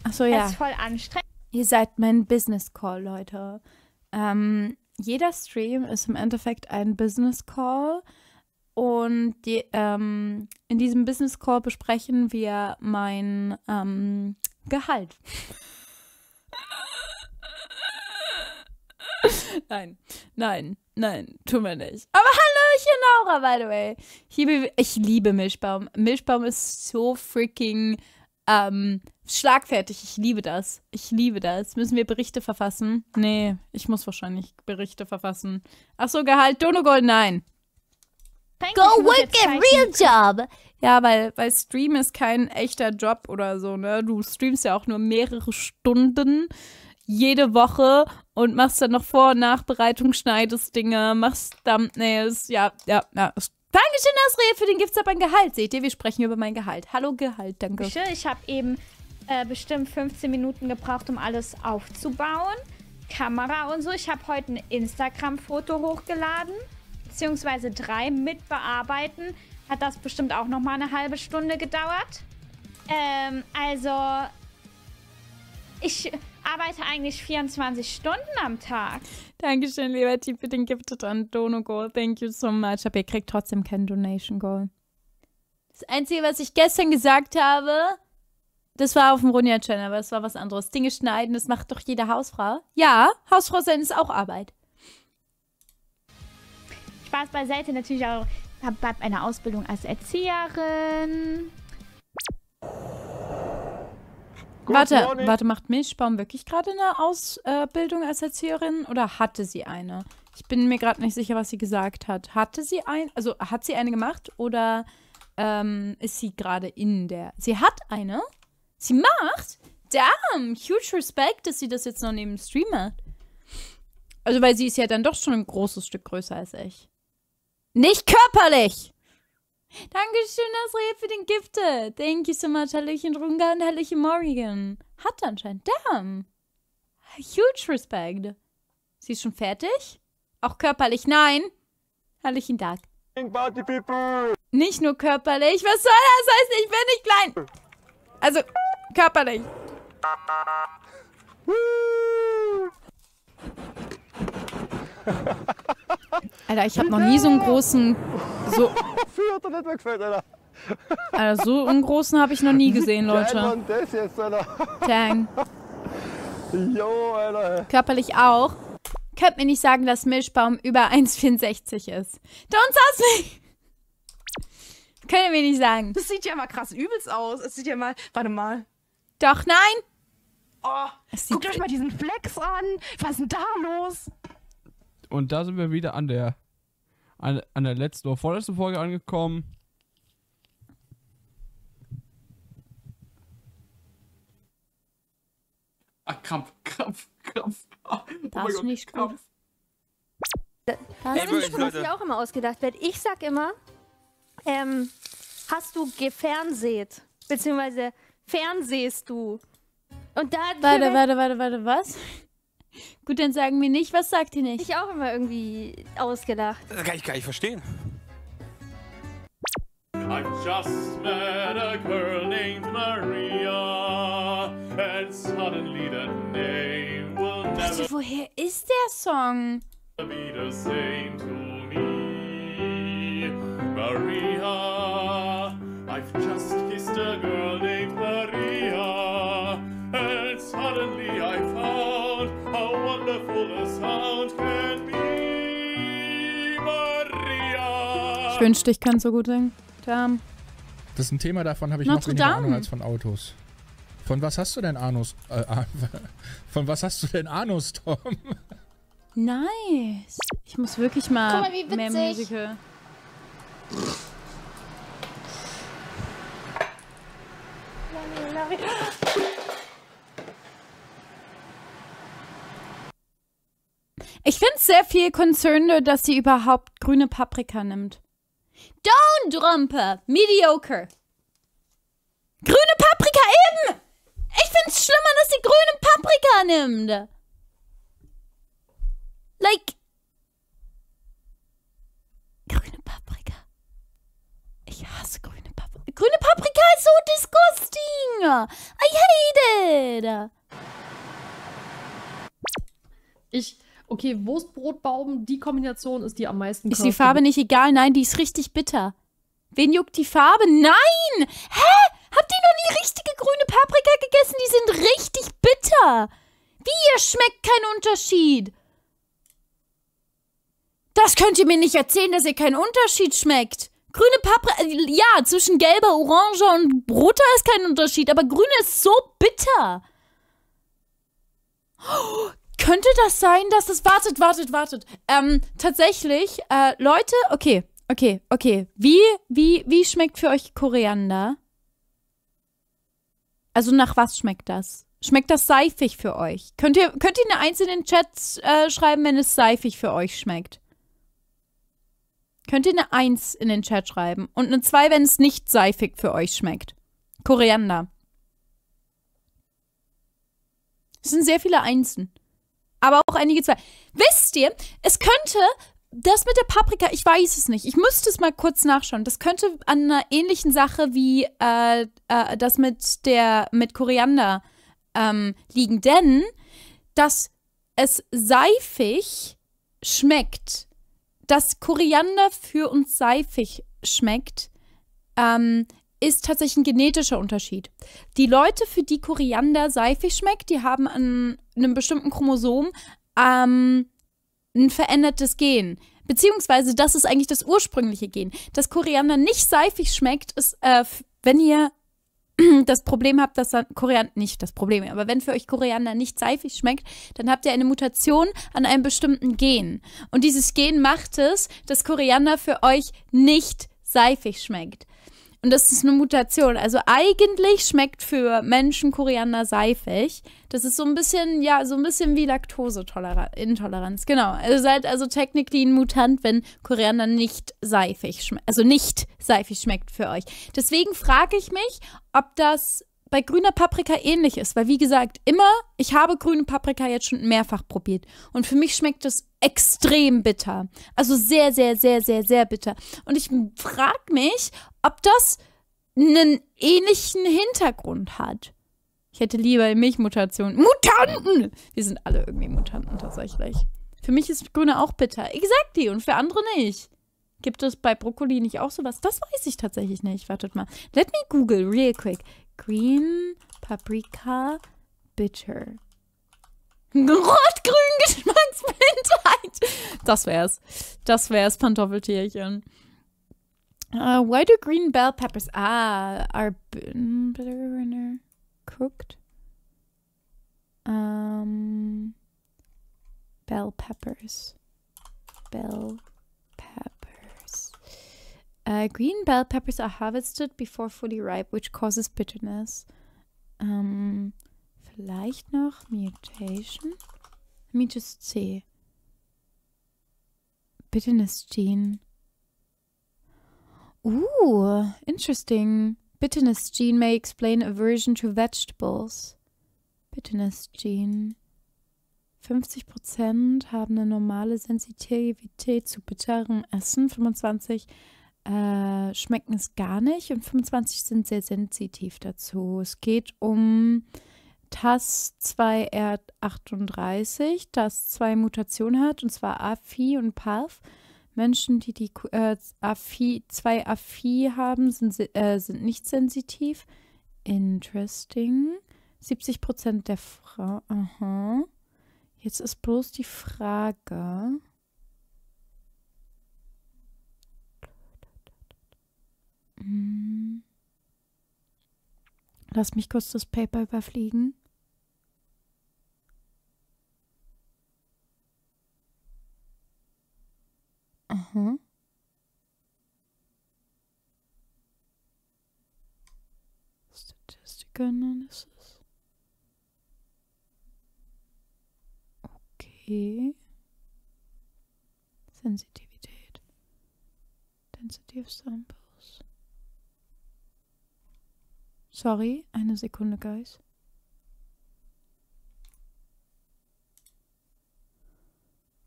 Achso, Es ja. ist voll anstrengend. Ihr seid mein Business Call, Leute. Ähm, jeder Stream ist im Endeffekt ein Business Call. Und die, ähm, in diesem Business Call besprechen wir mein ähm, Gehalt. [laughs] nein, nein, nein, tun wir nicht. Aber Hallöchen, Laura, by the way. Ich liebe, ich liebe Milchbaum. Milchbaum ist so freaking ähm, schlagfertig. Ich liebe das. Ich liebe das. Müssen wir Berichte verfassen? Nee, ich muss wahrscheinlich Berichte verfassen. Ach so, Gehalt, Donogol, nein. Go work a real job. Ja, weil, weil Stream ist kein echter Job oder so, ne? Du streamst ja auch nur mehrere Stunden jede Woche und machst dann noch Vor- und Nachbereitung, schneidest Dinge, machst Thumbnails, ja, ja, ja. Dankeschön, Nasreel, für den Gifts ein Gehalt. Seht ihr, wir sprechen über mein Gehalt. Hallo Gehalt, danke. Ich, habe eben äh, bestimmt 15 Minuten gebraucht, um alles aufzubauen. Kamera und so. Ich habe heute ein Instagram-Foto hochgeladen, beziehungsweise drei mit bearbeiten. Hat das bestimmt auch noch mal eine halbe Stunde gedauert. Ähm, also ich arbeite eigentlich 24 Stunden am Tag. Dankeschön, lieber Team, für den Gifted an Dono Goal. Thank you so much. Aber ihr kriegt trotzdem keinen Donation Goal. Das Einzige, was ich gestern gesagt habe, das war auf dem Ronja-Channel, aber das war was anderes. Dinge schneiden, das macht doch jede Hausfrau. Ja, Hausfrau sein ist auch Arbeit. Spaß beiseite natürlich auch. Ich habe eine Ausbildung als Erzieherin. Warte, morning. warte, macht Milchbaum wirklich gerade eine Ausbildung als Erzieherin oder hatte sie eine? Ich bin mir gerade nicht sicher, was sie gesagt hat. Hatte sie ein, also hat sie eine gemacht oder ähm, ist sie gerade in der? Sie hat eine. Sie macht. Damn, huge respect, dass sie das jetzt noch neben dem Stream hat. Also, weil sie ist ja dann doch schon ein großes Stück größer als ich. Nicht körperlich! Dankeschön, Nasreel, für den Gifte. Thank you so much, Hallöchen Runga und Hallöchen Morrigan. Hat anscheinend. Damn. Huge respect. Sie ist schon fertig? Auch körperlich? Nein. Hallöchen Dark. Party people! Nicht nur körperlich. Was soll das heißen? Ich bin nicht klein. Also, körperlich. Alter, ich habe noch nie so einen großen. So, [laughs] hat nicht gefällt, Alter. Alter, so einen großen habe ich noch nie gesehen, Geil, Leute. Mann, das jetzt, Alter. Dang. Jo, Alter. Körperlich auch. Könnt mir nicht sagen, dass Milchbaum über 1,64 ist. Don't sass mich! Könnt ihr mir nicht sagen. Das sieht ja mal krass übelst aus. Es sieht ja mal. Warte mal. Doch, nein! Oh, Es sieht- guckt euch mal diesen Flex an. Was ist denn da los? Und da sind wir wieder an der an, an der letzten oder vorletzten Folge angekommen. Ah, Krampf, Krampf, Krampf. Oh Das ist Gott, nicht gut. Krampf. Das Ey, ist schon, was ich auch immer ausgedacht werde. Ich sag immer, ähm, hast du gefernseht? Beziehungsweise fernsehst du? Und da Warte, warte, warte, warte, was? Gut, dann sagen wir nicht, was sagt ihr nicht? Ich auch immer irgendwie ausgedacht. Das kann ich gar nicht verstehen. I've just met a girl named Maria, and suddenly that name will never Warte, woher ist der Song? be the same to me. Maria, I've just kissed a girl named wünschte, ich könnte so gut singen. Damn. Das ist ein Thema, davon habe ich Notre noch weniger Ahnung Dame. als von Autos. Von was hast du denn Anus? Äh, [laughs] von was hast du denn Anus, Tom? Nice. Ich muss wirklich mal, Guck mal, wie mehr. Musical. Ich finde es sehr viel concerned, dass sie überhaupt grüne Paprika nimmt. Don't Drumper. Mediocre. Grüne Paprika eben! Ich finde es schlimmer, dass sie grüne Paprika nimmt. Like. Grüne Paprika. Ich hasse grüne Paprika. Grüne Paprika ist so disgusting. I hate it. Ich, okay, Wurstbrotbaum, die Kombination ist die am meisten Ist die. Farbe nicht egal? Nein, die ist richtig bitter. Wen juckt die Farbe? Nein! Hä? Habt ihr noch nie richtige grüne Paprika gegessen? Die sind richtig bitter. Wie, ihr schmeckt keinen Unterschied? Das könnt ihr mir nicht erzählen, dass ihr keinen Unterschied schmeckt. Grüne Paprika, ja, zwischen gelber, orange und roter ist kein Unterschied, aber grüne ist so bitter. Oh, könnte das sein, dass es. Wartet, wartet, wartet. Ähm, tatsächlich, äh, Leute, okay, okay, okay. Wie, wie, wie schmeckt für euch Koriander? Also nach was schmeckt das? Schmeckt das seifig für euch? Könnt ihr, könnt ihr eine Eins in den Chat äh, schreiben, wenn es seifig für euch schmeckt? Könnt ihr eine Eins in den Chat schreiben? Und eine Zwei, wenn es nicht seifig für euch schmeckt. Koriander. Es sind sehr viele Einsen. Aber auch einige Zwei. Wisst ihr, es könnte, das mit der Paprika, ich weiß es nicht. Ich müsste es mal kurz nachschauen. Das könnte an einer ähnlichen Sache wie äh, äh, das mit der, mit Koriander ähm, liegen. Denn, dass es seifig schmeckt, dass Koriander für uns seifig schmeckt, ähm, ist tatsächlich ein genetischer Unterschied. Die Leute, für die Koriander seifig schmeckt, die haben an einem bestimmten Chromosom ähm, ein verändertes Gen. Beziehungsweise, das ist eigentlich das ursprüngliche Gen. Dass Koriander nicht seifig schmeckt, ist, äh, wenn ihr [clears throat] das Problem habt, dass dann Koriander, nicht das Problem, aber wenn für euch Koriander nicht seifig schmeckt, dann habt ihr eine Mutation an einem bestimmten Gen. Und dieses Gen macht es, dass Koriander für euch nicht seifig schmeckt. Und das ist eine Mutation. Also eigentlich schmeckt für Menschen Koriander seifig. Das ist so ein bisschen, ja, so ein bisschen wie Laktoseintoleranz. Genau. Also seid also technically ein Mutant, wenn Koriander nicht seifig schmeckt. Also nicht seifig schmeckt für euch. Deswegen frage ich mich, ob das bei grüner Paprika ähnlich ist, weil wie gesagt, immer, ich habe grüne Paprika jetzt schon mehrfach probiert und für mich schmeckt es extrem bitter. Also sehr, sehr, sehr, sehr, sehr bitter. Und ich frage mich, ob das einen ähnlichen Hintergrund hat. Ich hätte lieber Milchmutationen. Mutanten! Wir sind alle irgendwie Mutanten tatsächlich. Für mich ist grüne auch bitter. Exactly. Und für andere nicht. Gibt es bei Brokkoli nicht auch sowas? Das weiß ich tatsächlich nicht. Wartet mal. Let me Google real quick. Green Paprika Bitter. [laughs] Rot-grün Geschmacksblindheit. Das wär's. Das wär's, Pantoffeltierchen. Uh, why do green bell peppers ah are bitter when they're cooked? Um, bell peppers. Bell peppers. Uh, green bell peppers are harvested before fully ripe, which causes bitterness. Um, vielleicht noch Mutation. Let me just see. Bitterness gene. Ooh, interesting. Bitterness gene may explain aversion to vegetables. Bitterness gene. 50% haben eine normale Sensitivität zu bitterem Essen, 25 äh, schmecken es gar nicht und 25 sind sehr sensitiv dazu. Es geht um TAS 2R38, das zwei Mutationen hat, und zwar AFI und PAF. Menschen, die die äh, AFI, zwei AFI haben, sind, äh, sind nicht sensitiv. Interesting. 70% der Frauen. Aha. Jetzt ist bloß die Frage. Hm. Lass mich kurz das Paper überfliegen. Aha. Statistical Analysis. Okay. Sensitivität. Density of Samples. Sorry, eine Sekunde, Guys.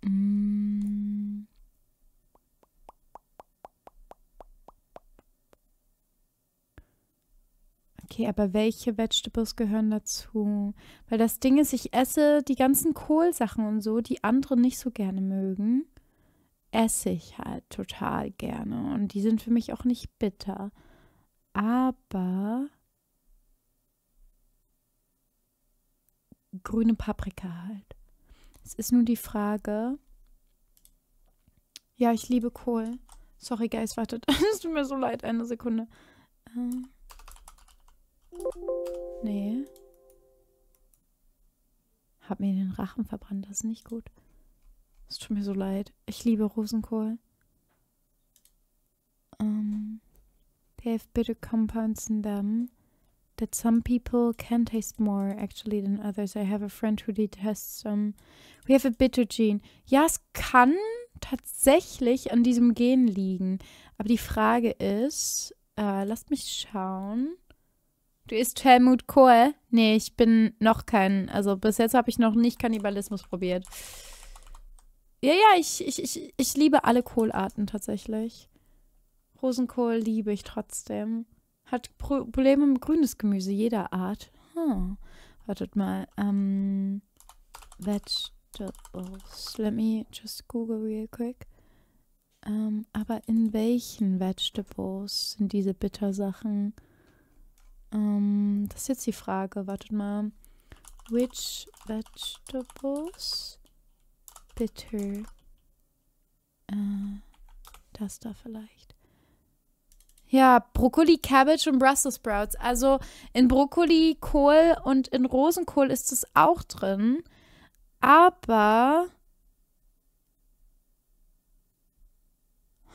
Mm. Okay, aber welche Vegetables gehören dazu? Weil das Ding ist, ich esse die ganzen Kohlsachen und so, die andere nicht so gerne mögen, esse ich halt total gerne. Und die sind für mich auch nicht bitter. Aber grüne Paprika halt. Es ist nur die Frage. Ja, ich liebe Kohl. Sorry, Guys, wartet. [laughs] Es tut mir so leid, eine Sekunde. Ähm. Nee. Hab mir den Rachen verbrannt, das ist nicht gut. Es tut mir so leid. Ich liebe Rosenkohl. Um, they have bitter compounds in them that some people can taste more actually than others. I have a friend who detests them. We have a bitter gene. Ja, es kann tatsächlich an diesem Gen liegen. Aber die Frage ist, äh, lasst mich schauen. Du isst Helmut Kohl? Nee, ich bin noch kein, also bis jetzt habe ich noch nicht Kannibalismus probiert. Ja, ja, ich, ich, ich, ich liebe alle Kohlarten tatsächlich. Rosenkohl liebe ich trotzdem. Hat Pro Probleme mit grünes Gemüse jeder Art. Hm. Wartet mal. Ähm, vegetables. Let me just Google real quick. Ähm, aber in welchen Vegetables sind diese Bittersachen? Ähm, das ist jetzt die Frage. Wartet mal. Which vegetables bitter? Äh, das da vielleicht. Ja, Brokkoli, Cabbage und Brussels Sprouts. Also in Brokkoli, Kohl und in Rosenkohl ist es auch drin. Aber.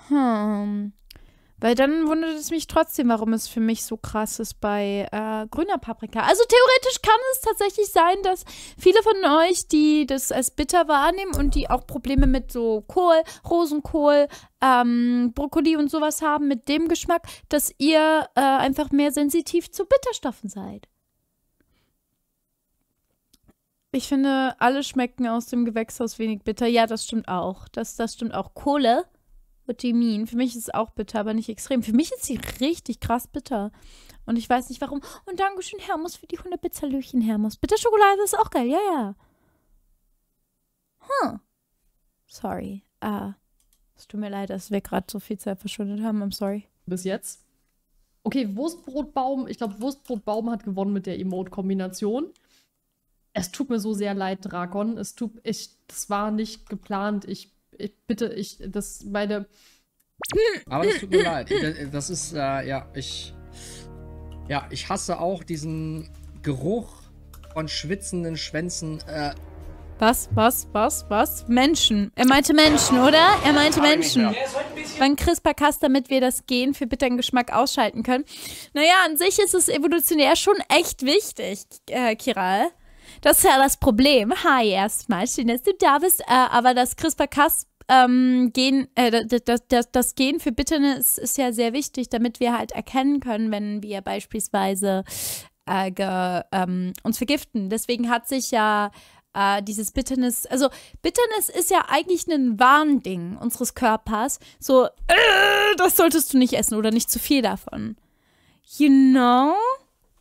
Hm. Weil dann wundert es mich trotzdem, warum es für mich so krass ist bei äh, grüner Paprika. Also theoretisch kann es tatsächlich sein, dass viele von euch, die das als bitter wahrnehmen und die auch Probleme mit so Kohl, Rosenkohl, ähm, Brokkoli und sowas haben mit dem Geschmack, dass ihr äh, einfach mehr sensitiv zu Bitterstoffen seid. Ich finde, alle schmecken aus dem Gewächshaus wenig bitter. Ja, das stimmt auch. Das, das stimmt auch. Kohle, what do you mean? Für mich ist es auch bitter, aber nicht extrem. Für mich ist sie richtig krass bitter. Und ich weiß nicht warum. Und Dankeschön, Hermus, für die 100 Pizzalöchen, Hermus. Bitterschokolade ist auch geil, ja, ja. Huh. Sorry. Ah. Es tut mir leid, dass wir gerade so viel Zeit verschwendet haben. I'm sorry. Bis jetzt. Okay, Wurstbrotbaum. Ich glaube, Wurstbrotbaum hat gewonnen mit der Emote-Kombination. Es tut mir so sehr leid, Drakon. Es tut, ich, das war nicht geplant. Ich, ich bitte, ich, das, meine. Aber das tut mir leid. Das- ist, äh, ja, ich. Ja, ich hasse auch diesen Geruch von schwitzenden Schwänzen. Äh, Was, was, was, was? Menschen. Er meinte Menschen, oder? Er meinte Menschen. Wann CRISPR-Cas, damit wir das Gen für bitteren Geschmack ausschalten können. Naja, an sich ist es evolutionär schon echt wichtig, äh, Kiral. Das ist ja das Problem. Hi erstmal, schön, dass du da bist. Äh, aber das CRISPR-Cas ähm, äh, das, das, das, das Gen für Bitterness ist ja sehr wichtig, damit wir halt erkennen können, wenn wir beispielsweise äh, ge, ähm, uns vergiften. Deswegen hat sich ja äh, dieses Bitterness, also Bitterness ist ja eigentlich ein Warnding unseres Körpers. So, äh, das solltest du nicht essen oder nicht zu viel davon. You know?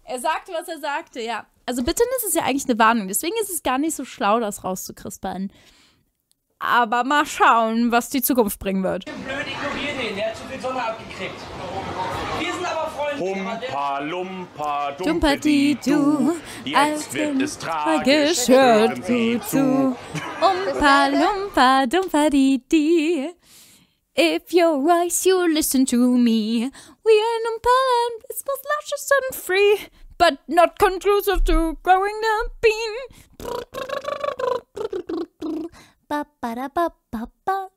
Er sagte, was er sagte, ja. Also Bitterness ist ja eigentlich eine Warnung. Deswegen ist es gar nicht so schlau, das rauszukrispern. Aber mal schauen, was die Zukunft bringen wird. Blöd ignoriert den, der hat zu viel Sonne abgekriegt. Wir sind aber freundlich. Humpa, lumpa, Dumpadidu, Jetzt wird es tragisch, hört gut zu. Umpa, lumpa, dumpadidi. If you're wise, you listen to me. We are Umpa and it's both luscious and free, but not conducive to growing the bean.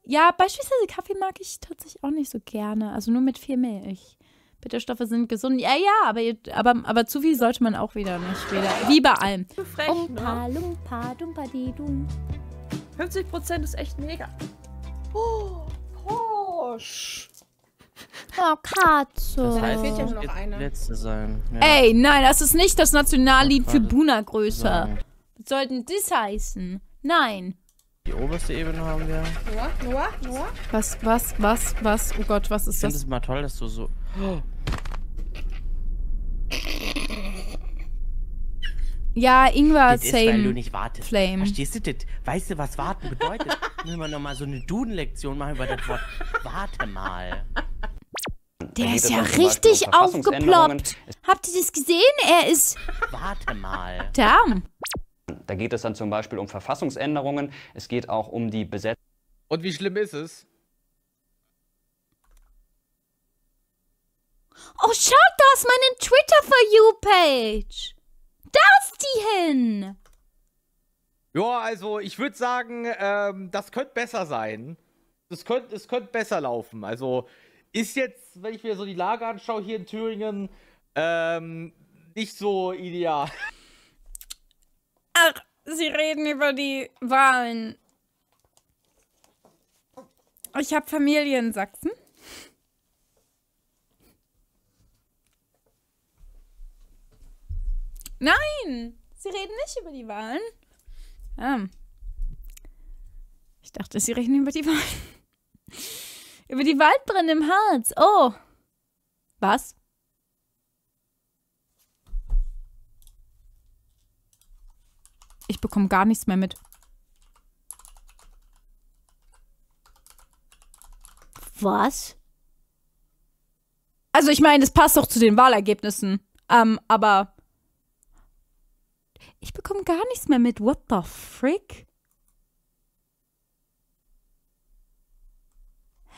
Ja, beispielsweise Kaffee mag ich tatsächlich auch nicht so gerne. Also nur mit viel Milch. Bitterstoffe sind gesund. Ja, ja, aber, aber, aber zu viel sollte man auch wieder nicht. Wieder, wie bei allem. Frech, Umpa, ne? lumpa, dumpadidu. 50% ist echt mega. Oh, Porsche. Oh, Katze. Das heißt, fehlt ja es nur noch die letzte sein. Ja. Ey, nein, das ist nicht das Nationallied für Buna-Größe. sagen. Was soll denn das heißen? Nein. Die oberste Ebene haben wir. Noah, Noah, Noah. Was, was, was, was? Oh Gott, was Ich ist finde das? es mal toll, dass du so. [gasps] Ja, Ingwer, Das ist, weil du same. nicht wartest. Flame. Verstehst du das? Weißt du, was warten bedeutet? [laughs] Müssen wir nochmal so eine Duden-Lektion machen über das Wort Warte mal. [laughs] Der ist es ja richtig aufgeploppt. Habt ihr das gesehen? Er ist. Warte mal. Damn. Da geht es dann zum Beispiel um Verfassungsänderungen. Es geht auch um die Besetzung. Und wie schlimm ist es? Oh, schaut, da ist meine Twitter-For You-Page. Da ist die hin. Ja, also ich würde sagen, ähm, das könnte besser sein. Das könnte, es könnte besser laufen. Also ist jetzt, wenn ich mir so die Lage anschaue hier in Thüringen, ähm, nicht so ideal. Ach, Sie reden über die Wahlen. Ich habe Familie in Sachsen. Nein, Sie reden nicht über die Wahlen. Ähm. Ich dachte, Sie reden über die Wahlen. Über die Waldbrände im Harz. Oh. Was? Ich bekomme gar nichts mehr mit. Was? Also ich meine, das passt doch zu den Wahlergebnissen. Ähm, aber ich bekomme gar nichts mehr mit. What the frick?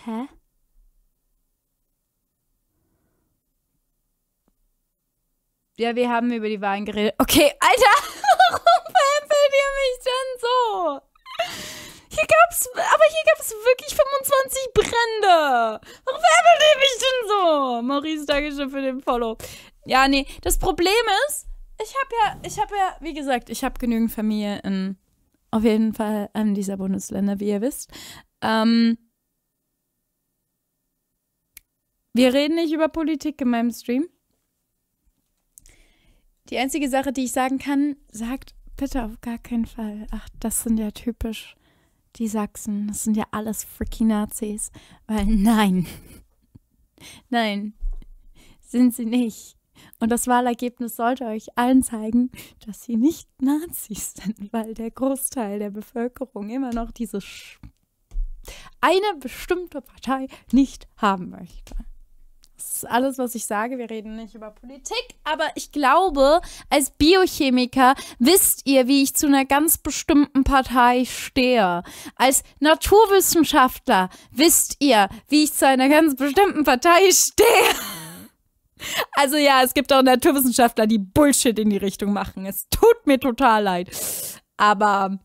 Hä? Ja, wir haben über die Wahlen geredet. Okay, Alter, [laughs] warum veräppelt ihr mich denn so? Hier gab's, aber hier gab's wirklich 25 Brände. Warum ärgert mich denn so? Maurice, danke schön für den Follow. Ja, nee, das Problem ist, ich habe ja, ich habe ja, wie gesagt, ich habe genügend Familie in auf jeden Fall einem dieser Bundesländer, wie ihr wisst. Ähm, wir reden nicht über Politik in meinem Stream. Die einzige Sache, die ich sagen kann, sagt bitte auf gar keinen Fall. Ach, das sind ja typisch die Sachsen. Das sind ja alles freaky Nazis. Weil nein. [laughs] nein, sind sie nicht. Und das Wahlergebnis sollte euch allen zeigen, dass sie nicht Nazis sind, weil der Großteil der Bevölkerung immer noch diese Sch eine bestimmte Partei nicht haben möchte. Das ist alles, was ich sage. Wir reden nicht über Politik, aber ich glaube, als Biochemiker wisst ihr, wie ich zu einer ganz bestimmten Partei stehe. Als Naturwissenschaftler wisst ihr, wie ich zu einer ganz bestimmten Partei stehe. [laughs] Also ja, es gibt auch Naturwissenschaftler, die Bullshit in die Richtung machen. Es tut mir total leid. Aber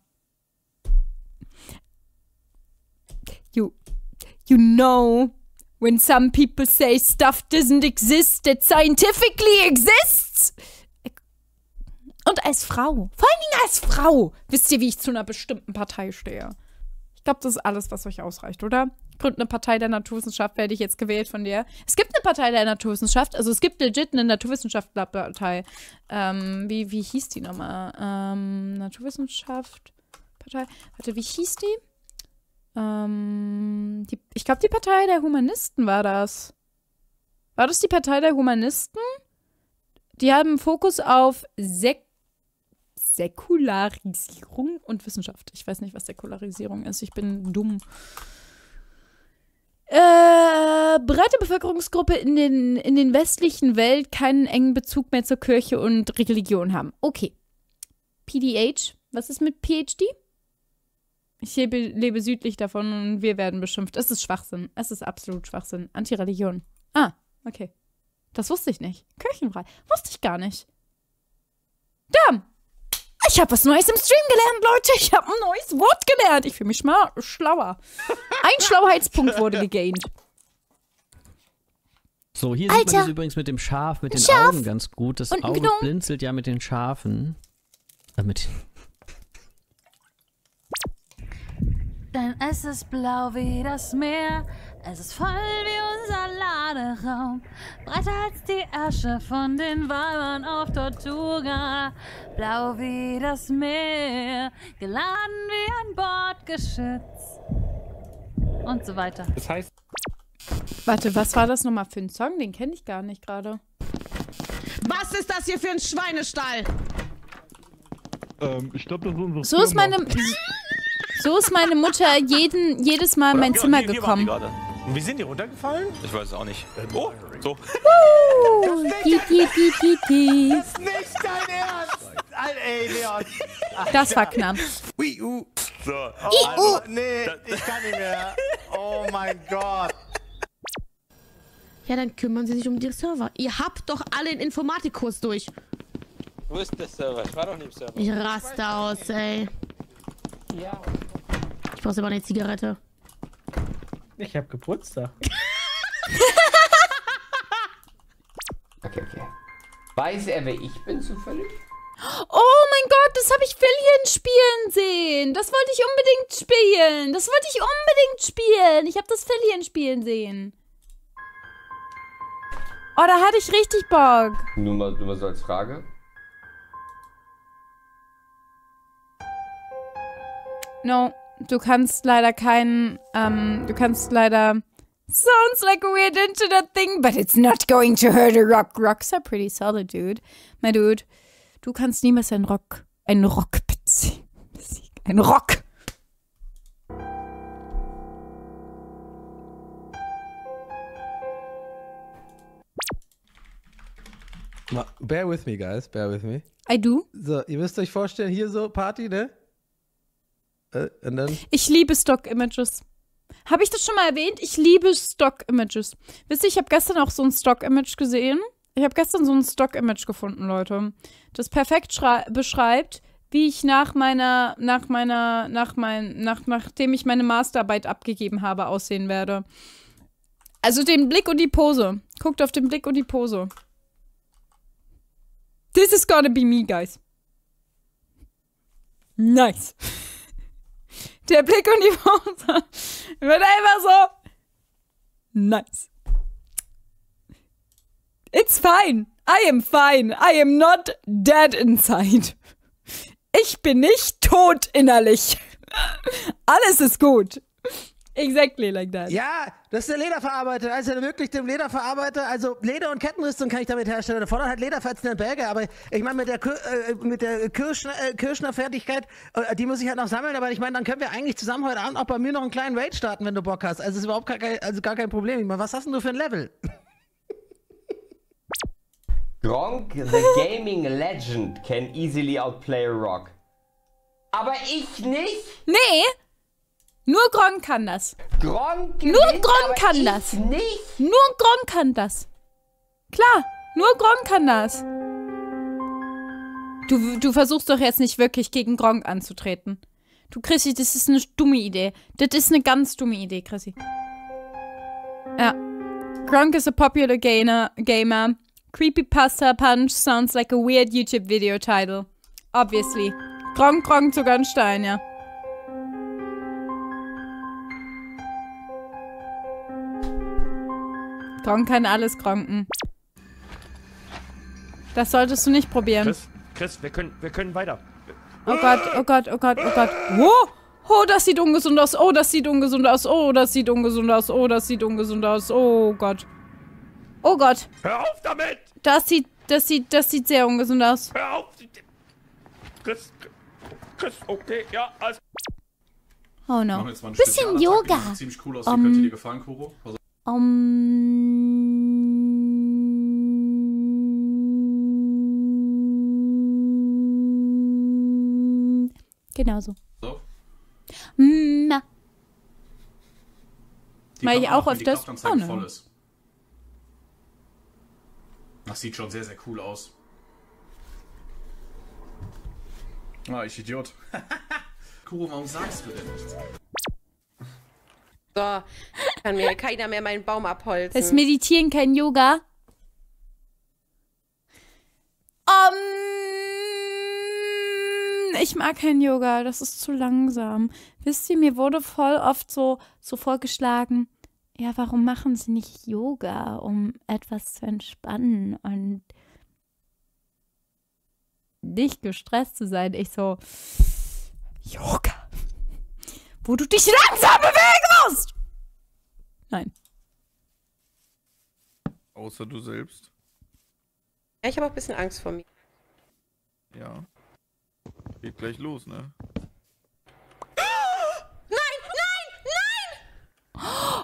you you know when some people say stuff doesn't exist that scientifically exists. Und als Frau, vor allen Dingen als Frau, wisst ihr, wie ich zu einer bestimmten Partei stehe. Ich glaube, das ist alles, was euch ausreicht, oder? Gründe eine Partei der Naturwissenschaft, werde ich jetzt gewählt von dir. Es gibt eine Partei der Naturwissenschaft, also es gibt legit eine Naturwissenschaftlerpartei. Ähm, wie, wie hieß die nochmal? Ähm, Naturwissenschaft, Partei. Warte, wie hieß die? Ähm, die ich glaube, die Partei der Humanisten war das. War das die Partei der Humanisten? Die haben Fokus auf Sek Säkularisierung und Wissenschaft. Ich weiß nicht, was Säkularisierung ist. Ich bin dumm. Äh, breite Bevölkerungsgruppe in den, in den westlichen Welt keinen engen Bezug mehr zur Kirche und Religion haben. Okay. PDH, was ist mit PhD? Ich lebe, lebe südlich davon und wir werden beschimpft. Es ist Schwachsinn. Es ist absolut Schwachsinn. Antireligion. Ah, okay. Das wusste ich nicht. Kirchenfrei. Wusste ich gar nicht. Damn! Ich habe was Neues im Stream gelernt, Leute. Ich habe ein neues Wort gelernt. Ich fühle mich schlauer. Ein Schlauheitspunkt wurde [laughs] gegaint. So, hier sieht man Alter. das übrigens mit dem Schaf, mit den Schaf. Augen ganz gut. Das Auge blinzelt ja mit den Schafen. Äh, mit Denn es ist blau wie das Meer, es ist voll wie unser Laderaum, breiter als die Asche von den Weibern auf Tortuga, blau wie das Meer, geladen wie ein Bordgeschütz und so weiter. Das heißt, Warte, was war das nochmal für ein Song? Den kenne ich gar nicht gerade. Was ist das hier für ein Schweinestall? Ähm, ich glaube, das ist unsere So ist Firma. meine. So ist meine Mutter jeden, jedes Mal in mein Ja, Zimmer hier- hier gekommen. Und wie sind die runtergefallen? Ich weiß es auch nicht. Oh, so. Uh. Das ist nicht dein Ernst! Ey, Leon. Das war knapp. Ui, uh. So. Oh, also, nee, ich kann nicht mehr. Oh mein Gott. Ja, dann kümmern Sie sich um die Server. Ihr habt doch alle den Informatikkurs durch. Wo ist der Server? Ich war doch nicht im Server. Ich raste aus, ey. Ja. Ich brauche aber eine Zigarette. Ich hab Geburtstag. [laughs] Okay, okay. Weiß er, wer ich bin zufällig? Oh mein Gott, das habe ich Fillion spielen sehen. Das wollte ich unbedingt spielen. Das wollte ich unbedingt spielen. Ich habe das Fillion spielen sehen. Oh, da hatte ich richtig Bock. Nur mal, nur mal so als Frage. No, du kannst leider keinen, ähm, du kannst leider. Sounds like a weird internet thing, but it's not going to hurt a rock. Rocks are pretty solid, dude. My dude, du kannst niemals ein Rock, ein Rock besiegen. Ein Rock. Bear with me, guys. Bear with me. I do. So, ihr müsst euch vorstellen, hier so Party, ne? Äh. Ich liebe Stock-Images. Habe ich das schon mal erwähnt? Ich liebe Stock-Images. Wisst ihr, ich habe gestern auch so ein Stock-Image gesehen. Ich habe gestern so ein Stock-Image gefunden, Leute. Das perfekt schrei- beschreibt wie ich nach meiner, nach meiner, nach mein, nach, nachdem ich meine Masterarbeit abgegeben habe, aussehen werde. Also den Blick und die Pose. Guckt auf den Blick und die Pose. This is gonna be me, guys. Nice. [laughs] Der Blick und die Pose [laughs] wird einfach so. Nice. It's fine. I am fine. I am not dead inside. Ich bin nicht tot innerlich. [laughs] Alles ist gut. Exactly like that. Ja, das ist der Lederverarbeiter. Also wirklich dem Lederverarbeiter. Also Leder- und Kettenrüstung kann ich damit herstellen. Der fordert halt lederverletzende Berge. Aber ich meine, mit der, Kir äh, mit der Kirschner, äh, Kirschner-Fertigkeit, äh, die muss ich halt noch sammeln. Aber ich meine, dann können wir eigentlich zusammen heute Abend auch bei mir noch einen kleinen Raid starten, wenn du Bock hast. Also ist überhaupt gar kein, also gar kein Problem. Ich meine, was hast denn du für ein Level? [laughs] Gronk, the gaming legend, can easily outplay Rock. Aber ich nicht. Nee. Nur Gronk kann das. Gronk Nur gewinnt, Gronk aber kann das. nicht. Nur Gronk kann das. Klar, nur Gronk kann das. Du, du versuchst doch jetzt nicht wirklich gegen Gronk anzutreten. Du, Chrissy, das ist eine dumme Idee. Das ist eine ganz dumme Idee, Chrissy. Ja. Gronk is a popular gainer, gamer. Creepypasta Punch sounds like a weird YouTube video title. Obviously. Gronk, Gronk sogar ein Stein, ja. Gronk kann alles gronken. Das solltest du nicht probieren. Chris, Chris, wir können, wir können weiter. Oh Gott, oh Gott, oh Gott, oh Gott. Oh, oh, das sieht ungesund aus. Oh, das sieht ungesund aus. Oh, das sieht ungesund aus. Oh, das sieht ungesund aus. Oh Gott. Oh Gott. Hör auf damit! Das sieht, das sieht, das sieht sehr ungesund aus. Hör auf! Chris, Chris, okay, ja, alles. Oh no. eine Bisschen Yoga. sieht ziemlich cool aus. Wie Um, könnte dir gefallen, Kuro? Also, Um. Genau so. so. Mm, Na. Die Weil ich auch öfters- Kraftanzeige oh, nein. voll ist. Das sieht schon sehr, sehr cool aus. Ah, ich Idiot. [laughs] Kuro, warum sagst du denn nichts? So, kann mir keiner mehr meinen Baum abholzen. Ist Meditieren kein Yoga? Um, ich mag kein Yoga, das ist zu langsam. Wisst ihr, mir wurde voll oft so, so vorgeschlagen, ja, warum machen sie nicht Yoga, um etwas zu entspannen und nicht gestresst zu sein? Ich so, Yoga, wo du dich langsam bewegen musst! Nein. Außer du selbst. Ja, ich habe auch ein bisschen Angst vor mir. Ja. Geht gleich los, ne? [gasps]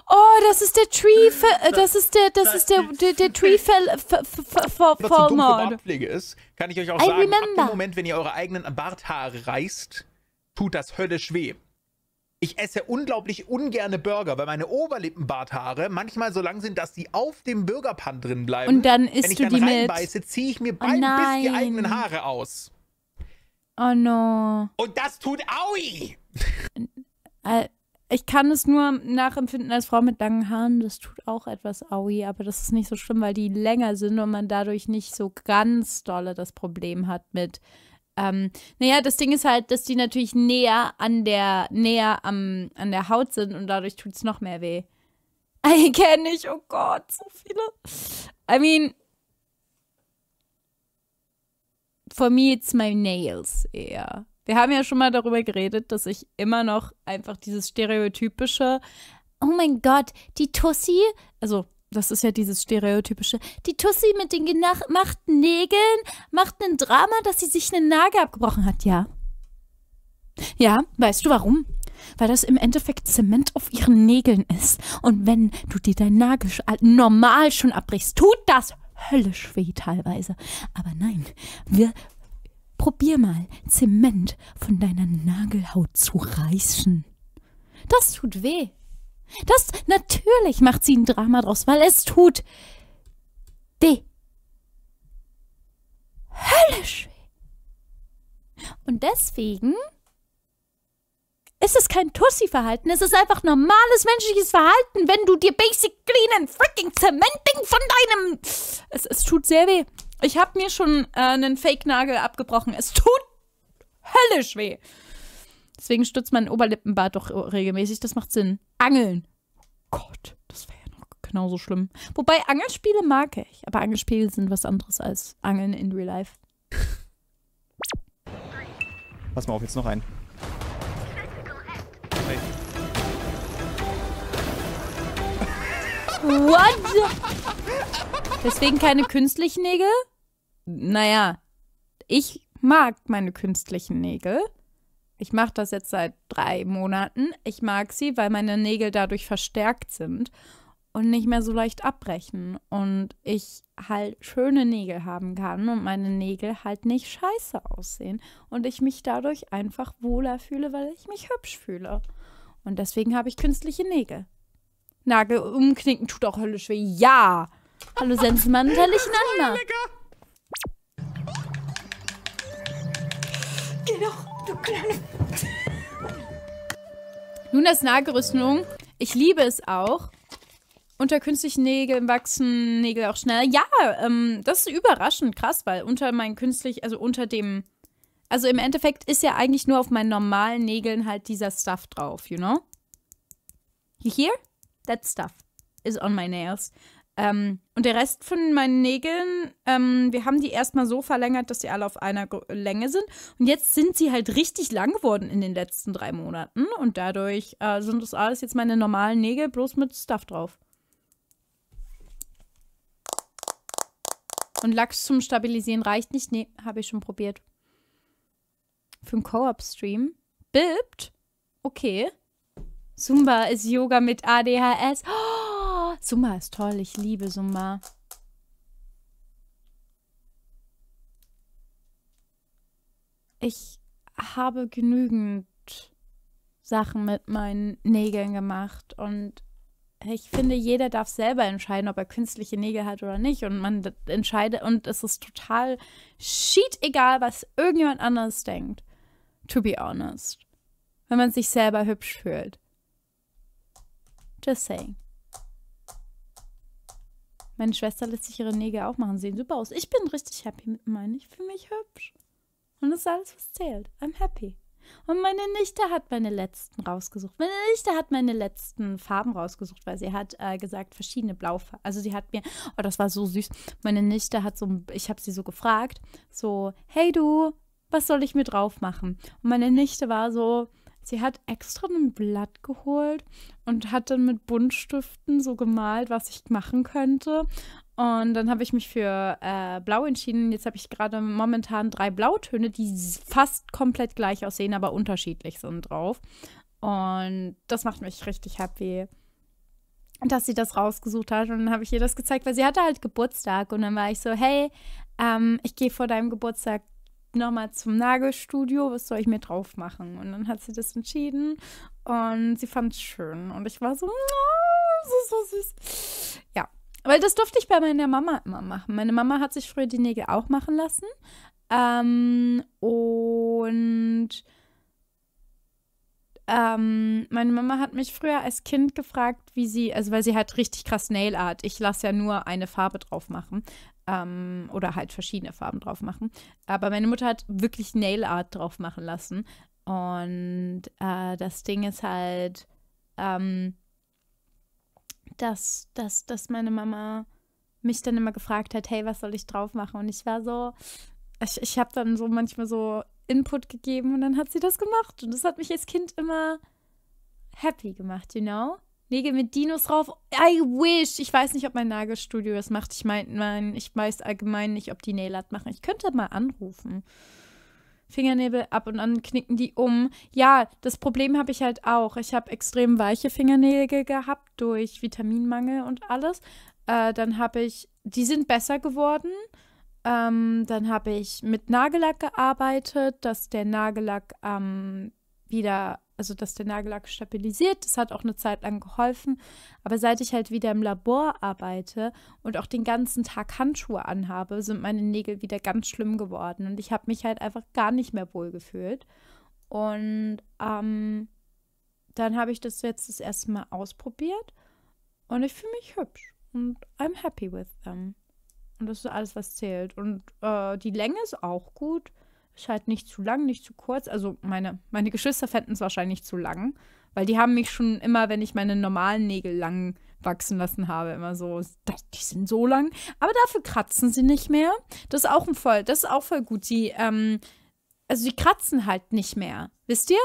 Oh, das ist der Tree, äh, das ist der, das ist der, der, der Tree Fell, Fall Mod. Bartpflege ist, kann ich euch auch I sagen, ab remember. dem Moment, wenn ihr eure eigenen Barthaare reißt, tut das höllisch weh. Ich esse unglaublich ungerne Burger, weil meine Oberlippenbarthaare manchmal so lang sind, dass die auf dem Burgerpan drin bleiben. Und dann Wenn isst ich du dann die mit. reinbeiße, ziehe ich mir Oh beim Biss die eigenen Haare aus. Oh no. Und das tut Aui! Äh, Ich kann es nur nachempfinden als Frau mit langen Haaren. Das tut auch etwas aui, aber das ist nicht so schlimm, weil die länger sind und man dadurch nicht so ganz dolle das Problem hat mit. Ähm, naja, das Ding ist halt, dass die natürlich näher an der, näher am, an der Haut sind und dadurch tut es noch mehr weh. [laughs] Ich kenne nicht, oh Gott, so viele. I mean, for me it's my nails eher. Wir haben ja schon mal darüber geredet, dass ich immer noch einfach dieses stereotypische, oh mein Gott, die Tussi, also das ist ja dieses stereotypische, die Tussi mit den gemachten Nägeln macht ein Drama, dass sie sich einen Nagel abgebrochen hat, ja. Ja, weißt du warum? Weil das im Endeffekt Zement auf ihren Nägeln ist. Und wenn du dir deinen Nagel normal schon abbrichst, tut das höllisch weh teilweise. Aber nein, wir probier mal Zement von deiner Nagelhaut zu reißen. Das tut weh. Das natürlich macht sie ein Drama draus, weil es tut weh. Höllisch weh. Und deswegen ist es kein Tussi-Verhalten, es ist einfach normales menschliches Verhalten, wenn du dir basically einen freaking Zementding von deinem. Es, es tut sehr weh. Ich habe mir schon äh, einen Fake-Nagel abgebrochen. Es tut höllisch weh. Deswegen stützt mein Oberlippenbart doch regelmäßig. Das macht Sinn. Angeln. Gott, das wäre ja noch genauso schlimm. Wobei Angelspiele mag ich. Aber Angelspiele sind was anderes als Angeln in Real Life. Pass mal auf, jetzt noch ein. What? Deswegen keine künstlichen Nägel? Naja, ich mag meine künstlichen Nägel. Ich mache das jetzt seit drei Monaten. Ich mag sie, weil meine Nägel dadurch verstärkt sind und nicht mehr so leicht abbrechen. Und ich halt schöne Nägel haben kann und meine Nägel halt nicht scheiße aussehen. Und ich mich dadurch einfach wohler fühle, weil ich mich hübsch fühle. Und deswegen habe ich künstliche Nägel. Nagel umknicken tut auch höllisch weh. Ja! Hallo Sensenmann, Tellichen Anna. Geh doch, du kleine. [laughs] Nun das Nagelrüstung. Ich liebe es auch. Unter künstlichen Nägeln wachsen Nägel auch schneller. Ja, ähm, das ist überraschend krass, weil unter meinen künstlich, also unter dem, also im Endeffekt ist ja eigentlich nur auf meinen normalen Nägeln halt dieser Stuff drauf, you know? You hear? That stuff is on my nails. Ähm, und der Rest von meinen Nägeln, ähm, wir haben die erstmal so verlängert, dass sie alle auf einer Länge sind. Und jetzt sind sie halt richtig lang geworden in den letzten drei Monaten. Und dadurch äh, sind das alles jetzt meine normalen Nägel, bloß mit Stuff drauf. Und Lachs zum Stabilisieren reicht nicht. Nee, habe ich schon probiert. Für einen Co-op-Stream. Bilbt? Okay. Zumba ist Yoga mit ADHS. Oh, Zumba ist toll. Ich liebe Zumba. Ich habe genügend Sachen mit meinen Nägeln gemacht und ich finde, jeder darf selber entscheiden, ob er künstliche Nägel hat oder nicht. Und man entscheidet, und es ist total shit egal, was irgendjemand anderes denkt. To be honest. Wenn man sich selber hübsch fühlt. Just saying. Meine Schwester lässt sich ihre Nägel auch machen, sehen super aus. Ich bin richtig happy mit meinen. Ich fühle mich hübsch. Und das ist alles, was zählt. I'm happy. Und meine Nichte hat meine letzten rausgesucht. Meine Nichte hat meine letzten Farben rausgesucht, weil sie hat äh, gesagt, verschiedene Blaufarben. Also sie hat mir, oh, das war so süß. Meine Nichte hat so, ich habe sie so gefragt, so, hey du, was soll ich mir drauf machen? Und meine Nichte war so, sie hat extra ein Blatt geholt und hat dann mit Buntstiften so gemalt, was ich machen könnte. Und dann habe ich mich für äh, Blau entschieden. Jetzt habe ich gerade momentan drei Blautöne, die fast komplett gleich aussehen, aber unterschiedlich sind drauf. Und das macht mich richtig happy, dass sie das rausgesucht hat. Und dann habe ich ihr das gezeigt, weil sie hatte halt Geburtstag. Und dann war ich so, hey, ähm, ich gehe vor deinem Geburtstag nochmal zum Nagelstudio, was soll ich mir drauf machen? Und dann hat sie das entschieden und sie fand es schön. Und ich war so, "Oh, ist so süß. Ja, weil das durfte ich bei meiner Mama immer machen. Meine Mama hat sich früher die Nägel auch machen lassen. Ähm, und ähm, meine Mama hat mich früher als Kind gefragt, wie sie, also weil sie halt richtig krass Nail Art. Ich lasse ja nur eine Farbe drauf machen. Ähm, oder halt verschiedene Farben drauf machen. Aber meine Mutter hat wirklich Nail Art drauf machen lassen. Und äh, das Ding ist halt, ähm, dass, dass, dass meine Mama mich dann immer gefragt hat, hey, was soll ich drauf machen? Und ich war so, ich, ich habe dann so manchmal so Input gegeben und dann hat sie das gemacht. Und das hat mich als Kind immer happy gemacht, you know? Nägel mit Dinos drauf. I wish. Ich weiß nicht, ob mein Nagelstudio das macht. Ich meine, mein, ich weiß allgemein nicht, ob die Nail machen. Ich könnte mal anrufen. Fingernägel ab und an knicken die um. Ja, das Problem habe ich halt auch. Ich habe extrem weiche Fingernägel gehabt durch Vitaminmangel und alles. Äh, dann habe ich, die sind besser geworden. Ähm, dann habe ich mit Nagellack gearbeitet, dass der Nagellack ähm, wieder also dass der Nagellack stabilisiert. Das hat auch eine Zeit lang geholfen. Aber seit ich halt wieder im Labor arbeite und auch den ganzen Tag Handschuhe anhabe, sind meine Nägel wieder ganz schlimm geworden. Und ich habe mich halt einfach gar nicht mehr wohl gefühlt. Und ähm, dann habe ich das jetzt das erste Mal ausprobiert. Und ich fühle mich hübsch. Und I'm happy with them. Und das ist alles, was zählt. Und äh, die Länge ist auch gut. Ist halt nicht zu lang, nicht zu kurz. Also meine, meine Geschwister fänden es wahrscheinlich zu lang. Weil die haben mich schon immer, wenn ich meine normalen Nägel lang wachsen lassen habe, immer so, die sind so lang. Aber dafür kratzen sie nicht mehr. Das ist auch ein voll, das ist auch voll gut. Sie, ähm, also die kratzen halt nicht mehr. Wisst ihr?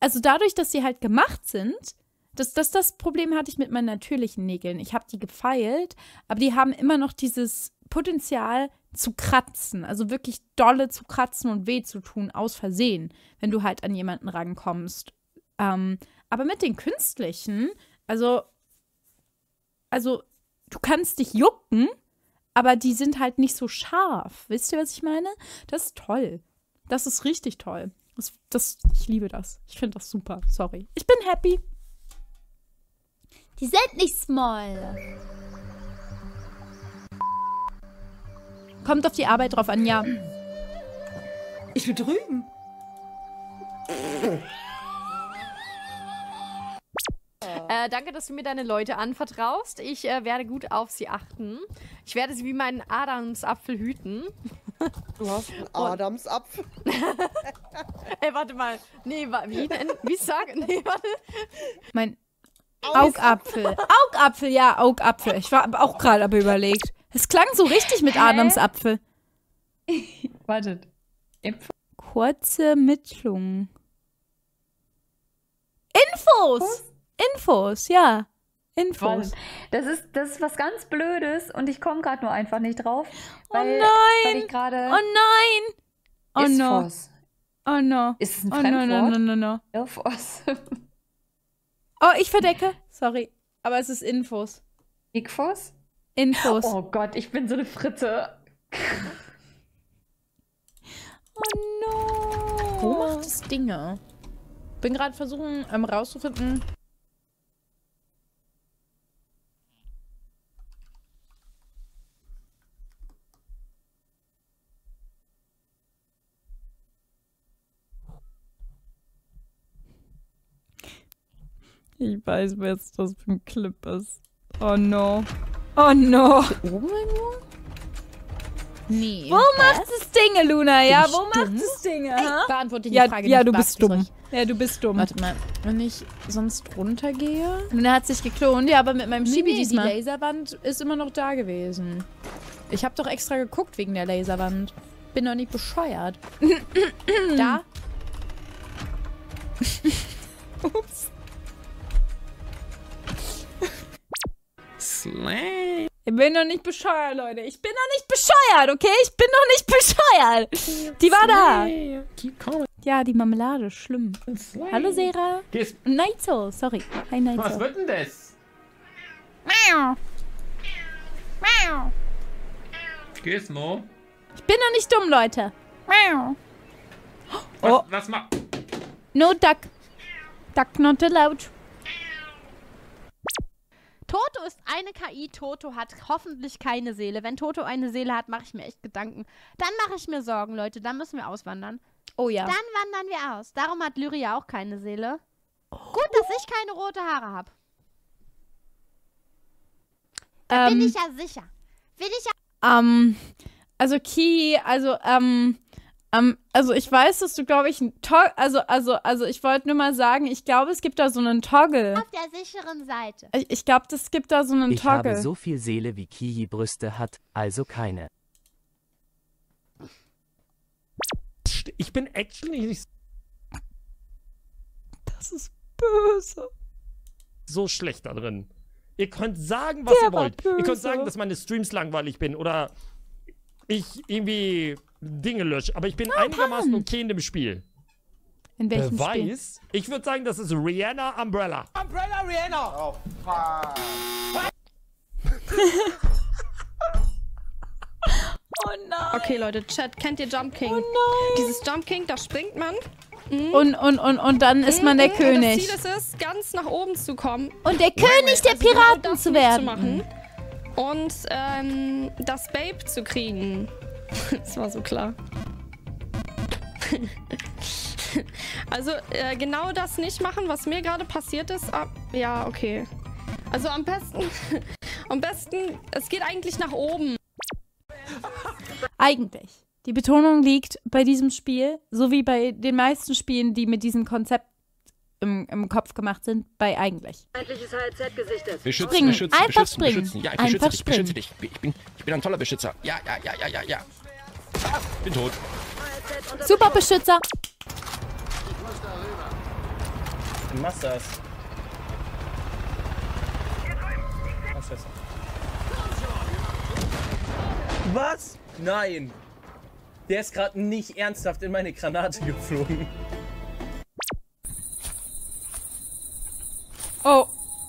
Also dadurch, dass sie halt gemacht sind, das, das, das Problem hatte ich mit meinen natürlichen Nägeln. Ich habe die gefeilt, aber die haben immer noch dieses Potenzial zu kratzen, also wirklich dolle zu kratzen und weh zu tun, aus Versehen, wenn du halt an jemanden rankommst. Ähm, aber mit den künstlichen, also, also, du kannst dich jucken, aber die sind halt nicht so scharf. Wisst ihr, was ich meine? Das ist toll. Das ist richtig toll. Das, das, ich liebe das. Ich finde das super. Sorry. Ich bin happy. Die sind nicht small. Kommt auf die Arbeit drauf an, ja. Ich will drüben. Äh, danke, dass du mir deine Leute anvertraust. Ich äh, werde gut auf sie achten. Ich werde sie wie meinen Adamsapfel hüten. Du hast einen Adamsapfel. [laughs] Ey, warte mal. Nee, wa wie denn? Wie sag? Nee, warte. Mein Augapfel. Augapfel, ja, Augapfel. Ich war auch gerade aber überlegt. Es klang so richtig mit Hä? Adamsapfel. [laughs] Wartet. Kurze Mittlung. Infos! Infos, ja. Infos. Das ist, das ist was ganz Blödes und ich komme gerade nur einfach nicht drauf. Oh Weil, nein! Weil ich gerade. Oh nein! Oh no. Isfos. Oh no. Ist es ein Oh no, no, Fremdwort? no, no, no. [laughs] Oh, ich verdecke. Sorry. Aber es ist Infos. Igfos? Infos. Oh Gott, ich bin so eine Fritte. Oh no. Wo macht es Dinge? Bin gerade versuchen, ähm, rauszufinden. Ich weiß, was das für ein Clip ist. Oh no. Oh no. Oben irgendwo? Nee. Wo macht es Dinge, Luna? Ja, ich wo macht es Dinge? Ha? beantworte die ja, Frage Ja, du bist dumm. Ja, du bist dumm. Warte mal. Wenn ich sonst runtergehe. Luna hat sich geklont, ja, aber mit meinem Nee, Schibi, nee, die diesmal. Laserwand ist immer noch da gewesen. Ich habe doch extra geguckt wegen der Laserwand. Bin doch nicht bescheuert. [clears throat] da? Ups. Slang. Ich bin doch nicht bescheuert, Leute. Ich bin doch nicht bescheuert, okay? Ich bin doch nicht bescheuert. Die war da. Ja, die Marmelade, schlimm. Hallo, Sera. Naito, sorry. Hi, Naito. Was wird denn das? Miau. Miau. Gizmo? Ich bin doch nicht dumm, Leute. Miau. Was, Oh. was ma No duck. Duck not allowed. Toto ist eine KI, Toto hat hoffentlich keine Seele. Wenn Toto eine Seele hat, mache ich mir echt Gedanken. Dann mache ich mir Sorgen, Leute. Dann müssen wir auswandern. Oh ja. Dann wandern wir aus. Darum hat Lyria auch keine Seele. Gut, dass ich keine rote Haare habe. Da bin Ähm, ich ja sicher. Bin ich ja. Ähm, also Ki, also, ähm, ähm, also ich weiß, dass du, glaube ich, ein Toggle, also, also, also ich wollte nur mal sagen, ich glaube, es gibt da so einen Toggle. Auf der sicheren Seite. Ich, ich glaube, es gibt da so einen Ich Toggle. habe so viel Seele, wie Kihi Brüste hat, also keine. Ich bin actually nicht Das ist böse. so schlecht da drin. Ihr könnt sagen, was Der ihr wollt. Ihr könnt sagen, dass meine Streams langweilig bin oder ich irgendwie Dinge lösche. Aber ich bin einigermaßen okay in dem Spiel. In welchem Spiel? Beweis, ich würde sagen, das ist Rihanna Umbrella. Umbrella Rihanna! Oh, fuck. [laughs] Oh nein. Okay, Leute, Chat, kennt ihr Jump King? Oh nein. Dieses Jump King, da springt man und, und, und, und dann ist man der Mhm, König. Und das Ziel ist es, ganz nach oben zu kommen. Und der König der genau Piraten zu werden. machen. Und ähm, das Babe zu kriegen. [laughs] das war so klar. [laughs] also äh, genau das nicht machen, was mir gerade passiert ist. Ah, ja, okay. Also am besten, [laughs] am besten, es geht eigentlich nach oben. Eigentlich. Die Betonung liegt bei diesem Spiel, so wie bei den meisten Spielen, die mit diesem Konzept im, im Kopf gemacht sind, bei eigentlich. Feindliches HLZ gesichtet. Beschützen, Springen. beschützen, Einfach beschützen, springen. beschützen. Ja, ich Einfach beschütze dich, beschütze springen. dich. Ich bin, ich bin ein toller Beschützer. Ja, ja, ja, ja, ja, ja. Ah, bin tot. Super Beschützer. Du machst das. Machst das. Was? Nein. Der ist gerade nicht ernsthaft in meine Granate geflogen. Oh.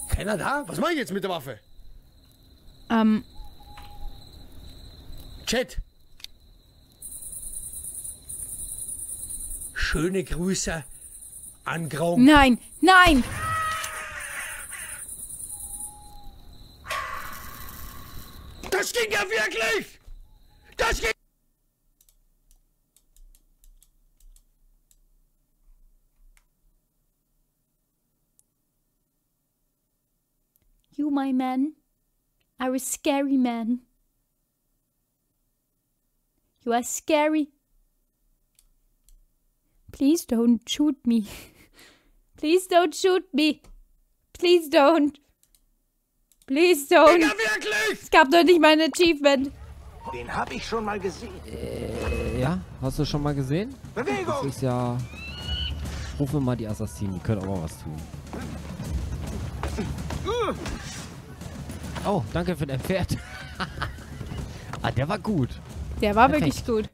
Keiner da? Was mache ich jetzt mit der Waffe? Ähm, Chat. Schöne Grüße an Grom. nein, nein. Das ging ja wirklich! Das ging... You, my man, are a scary man. You are scary. Please don't shoot me. [laughs] Please don't shoot me. Please don't. Please don't. Digga, wirklich! Es gab doch nicht mein Achievement. Den hab ich schon mal gesehen. Äh, ja, hast du schon mal gesehen? Bewegung! Das ist ja. Rufen wir mal die Assassinen, die können auch mal was tun. Oh, danke für dein Pferd. [laughs] ah, der war gut. Der war Perfekt. wirklich gut.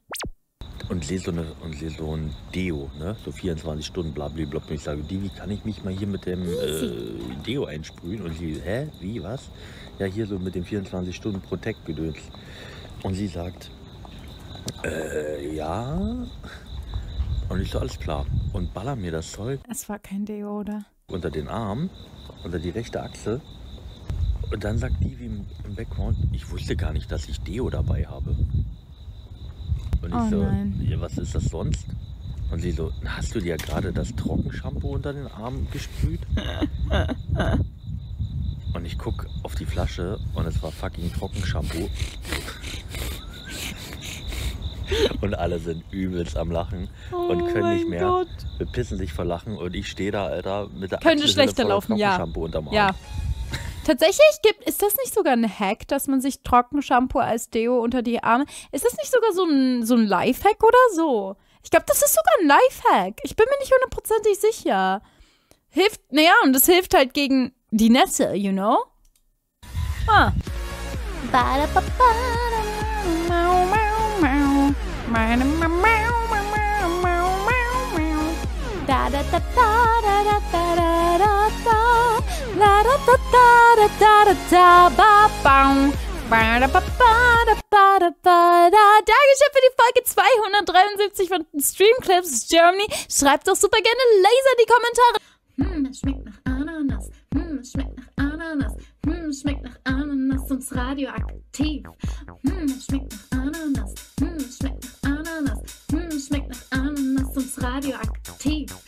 Und sehe so, eine, und so ein Deo, ne? So 24 Stunden, blablabla. Und ich sage, die, wie kann ich mich mal hier mit dem äh, Deo einsprühen? Und sie, hä? Wie, was? Ja, hier so mit dem 24 Stunden Protect-Gedöns. Und sie sagt, äh, ja. Und ich so, alles klar. Und baller mir das Zeug Es war kein Deo, oder? Unter den Arm, unter die rechte Achse. Und dann sagt die wie im, im Background, ich wusste gar nicht, dass ich Deo dabei habe. Und ich Oh so, nein. was ist das sonst? Und sie so, "Na, hast du dir gerade das Trockenshampoo unter den Arm gesprüht? [laughs] Und ich guck auf die Flasche und es war fucking Trockenshampoo. Und alle sind übelst am Lachen und Oh können mein nicht mehr. Gott. Bepissen sich vor Lachen und ich stehe da, Alter, mit der Könnte schlechter laufen, ja. Trockenshampoo unterm Arm. Ja. Tatsächlich gibt, ist das nicht sogar ein Hack, dass man sich Trockenshampoo als Deo unter die Arme. Ist das nicht sogar so ein, so ein Lifehack oder so? Ich glaube, das ist sogar ein Lifehack. Ich bin mir nicht hundertprozentig sicher. Hilft, naja, und das hilft halt gegen die Nässe, you know? Ah. Da da da da da da da da da da da da da da da da da ba bam Ba da ba ba da ba da ba da Dankeschön für die Folge 273 von Streamclips Germany. Schreibt doch super gerne Laser in die Kommentare. Hm, es schmeckt nach Ananas. Hm, es schmeckt nach Ananas. Hm, schmeckt nach Ananas und radioaktiv. Hm, schmeckt nach Ananas. Hm, schmeckt nach Ananas. Hm, schmeckt nach Ananas und radioaktiv.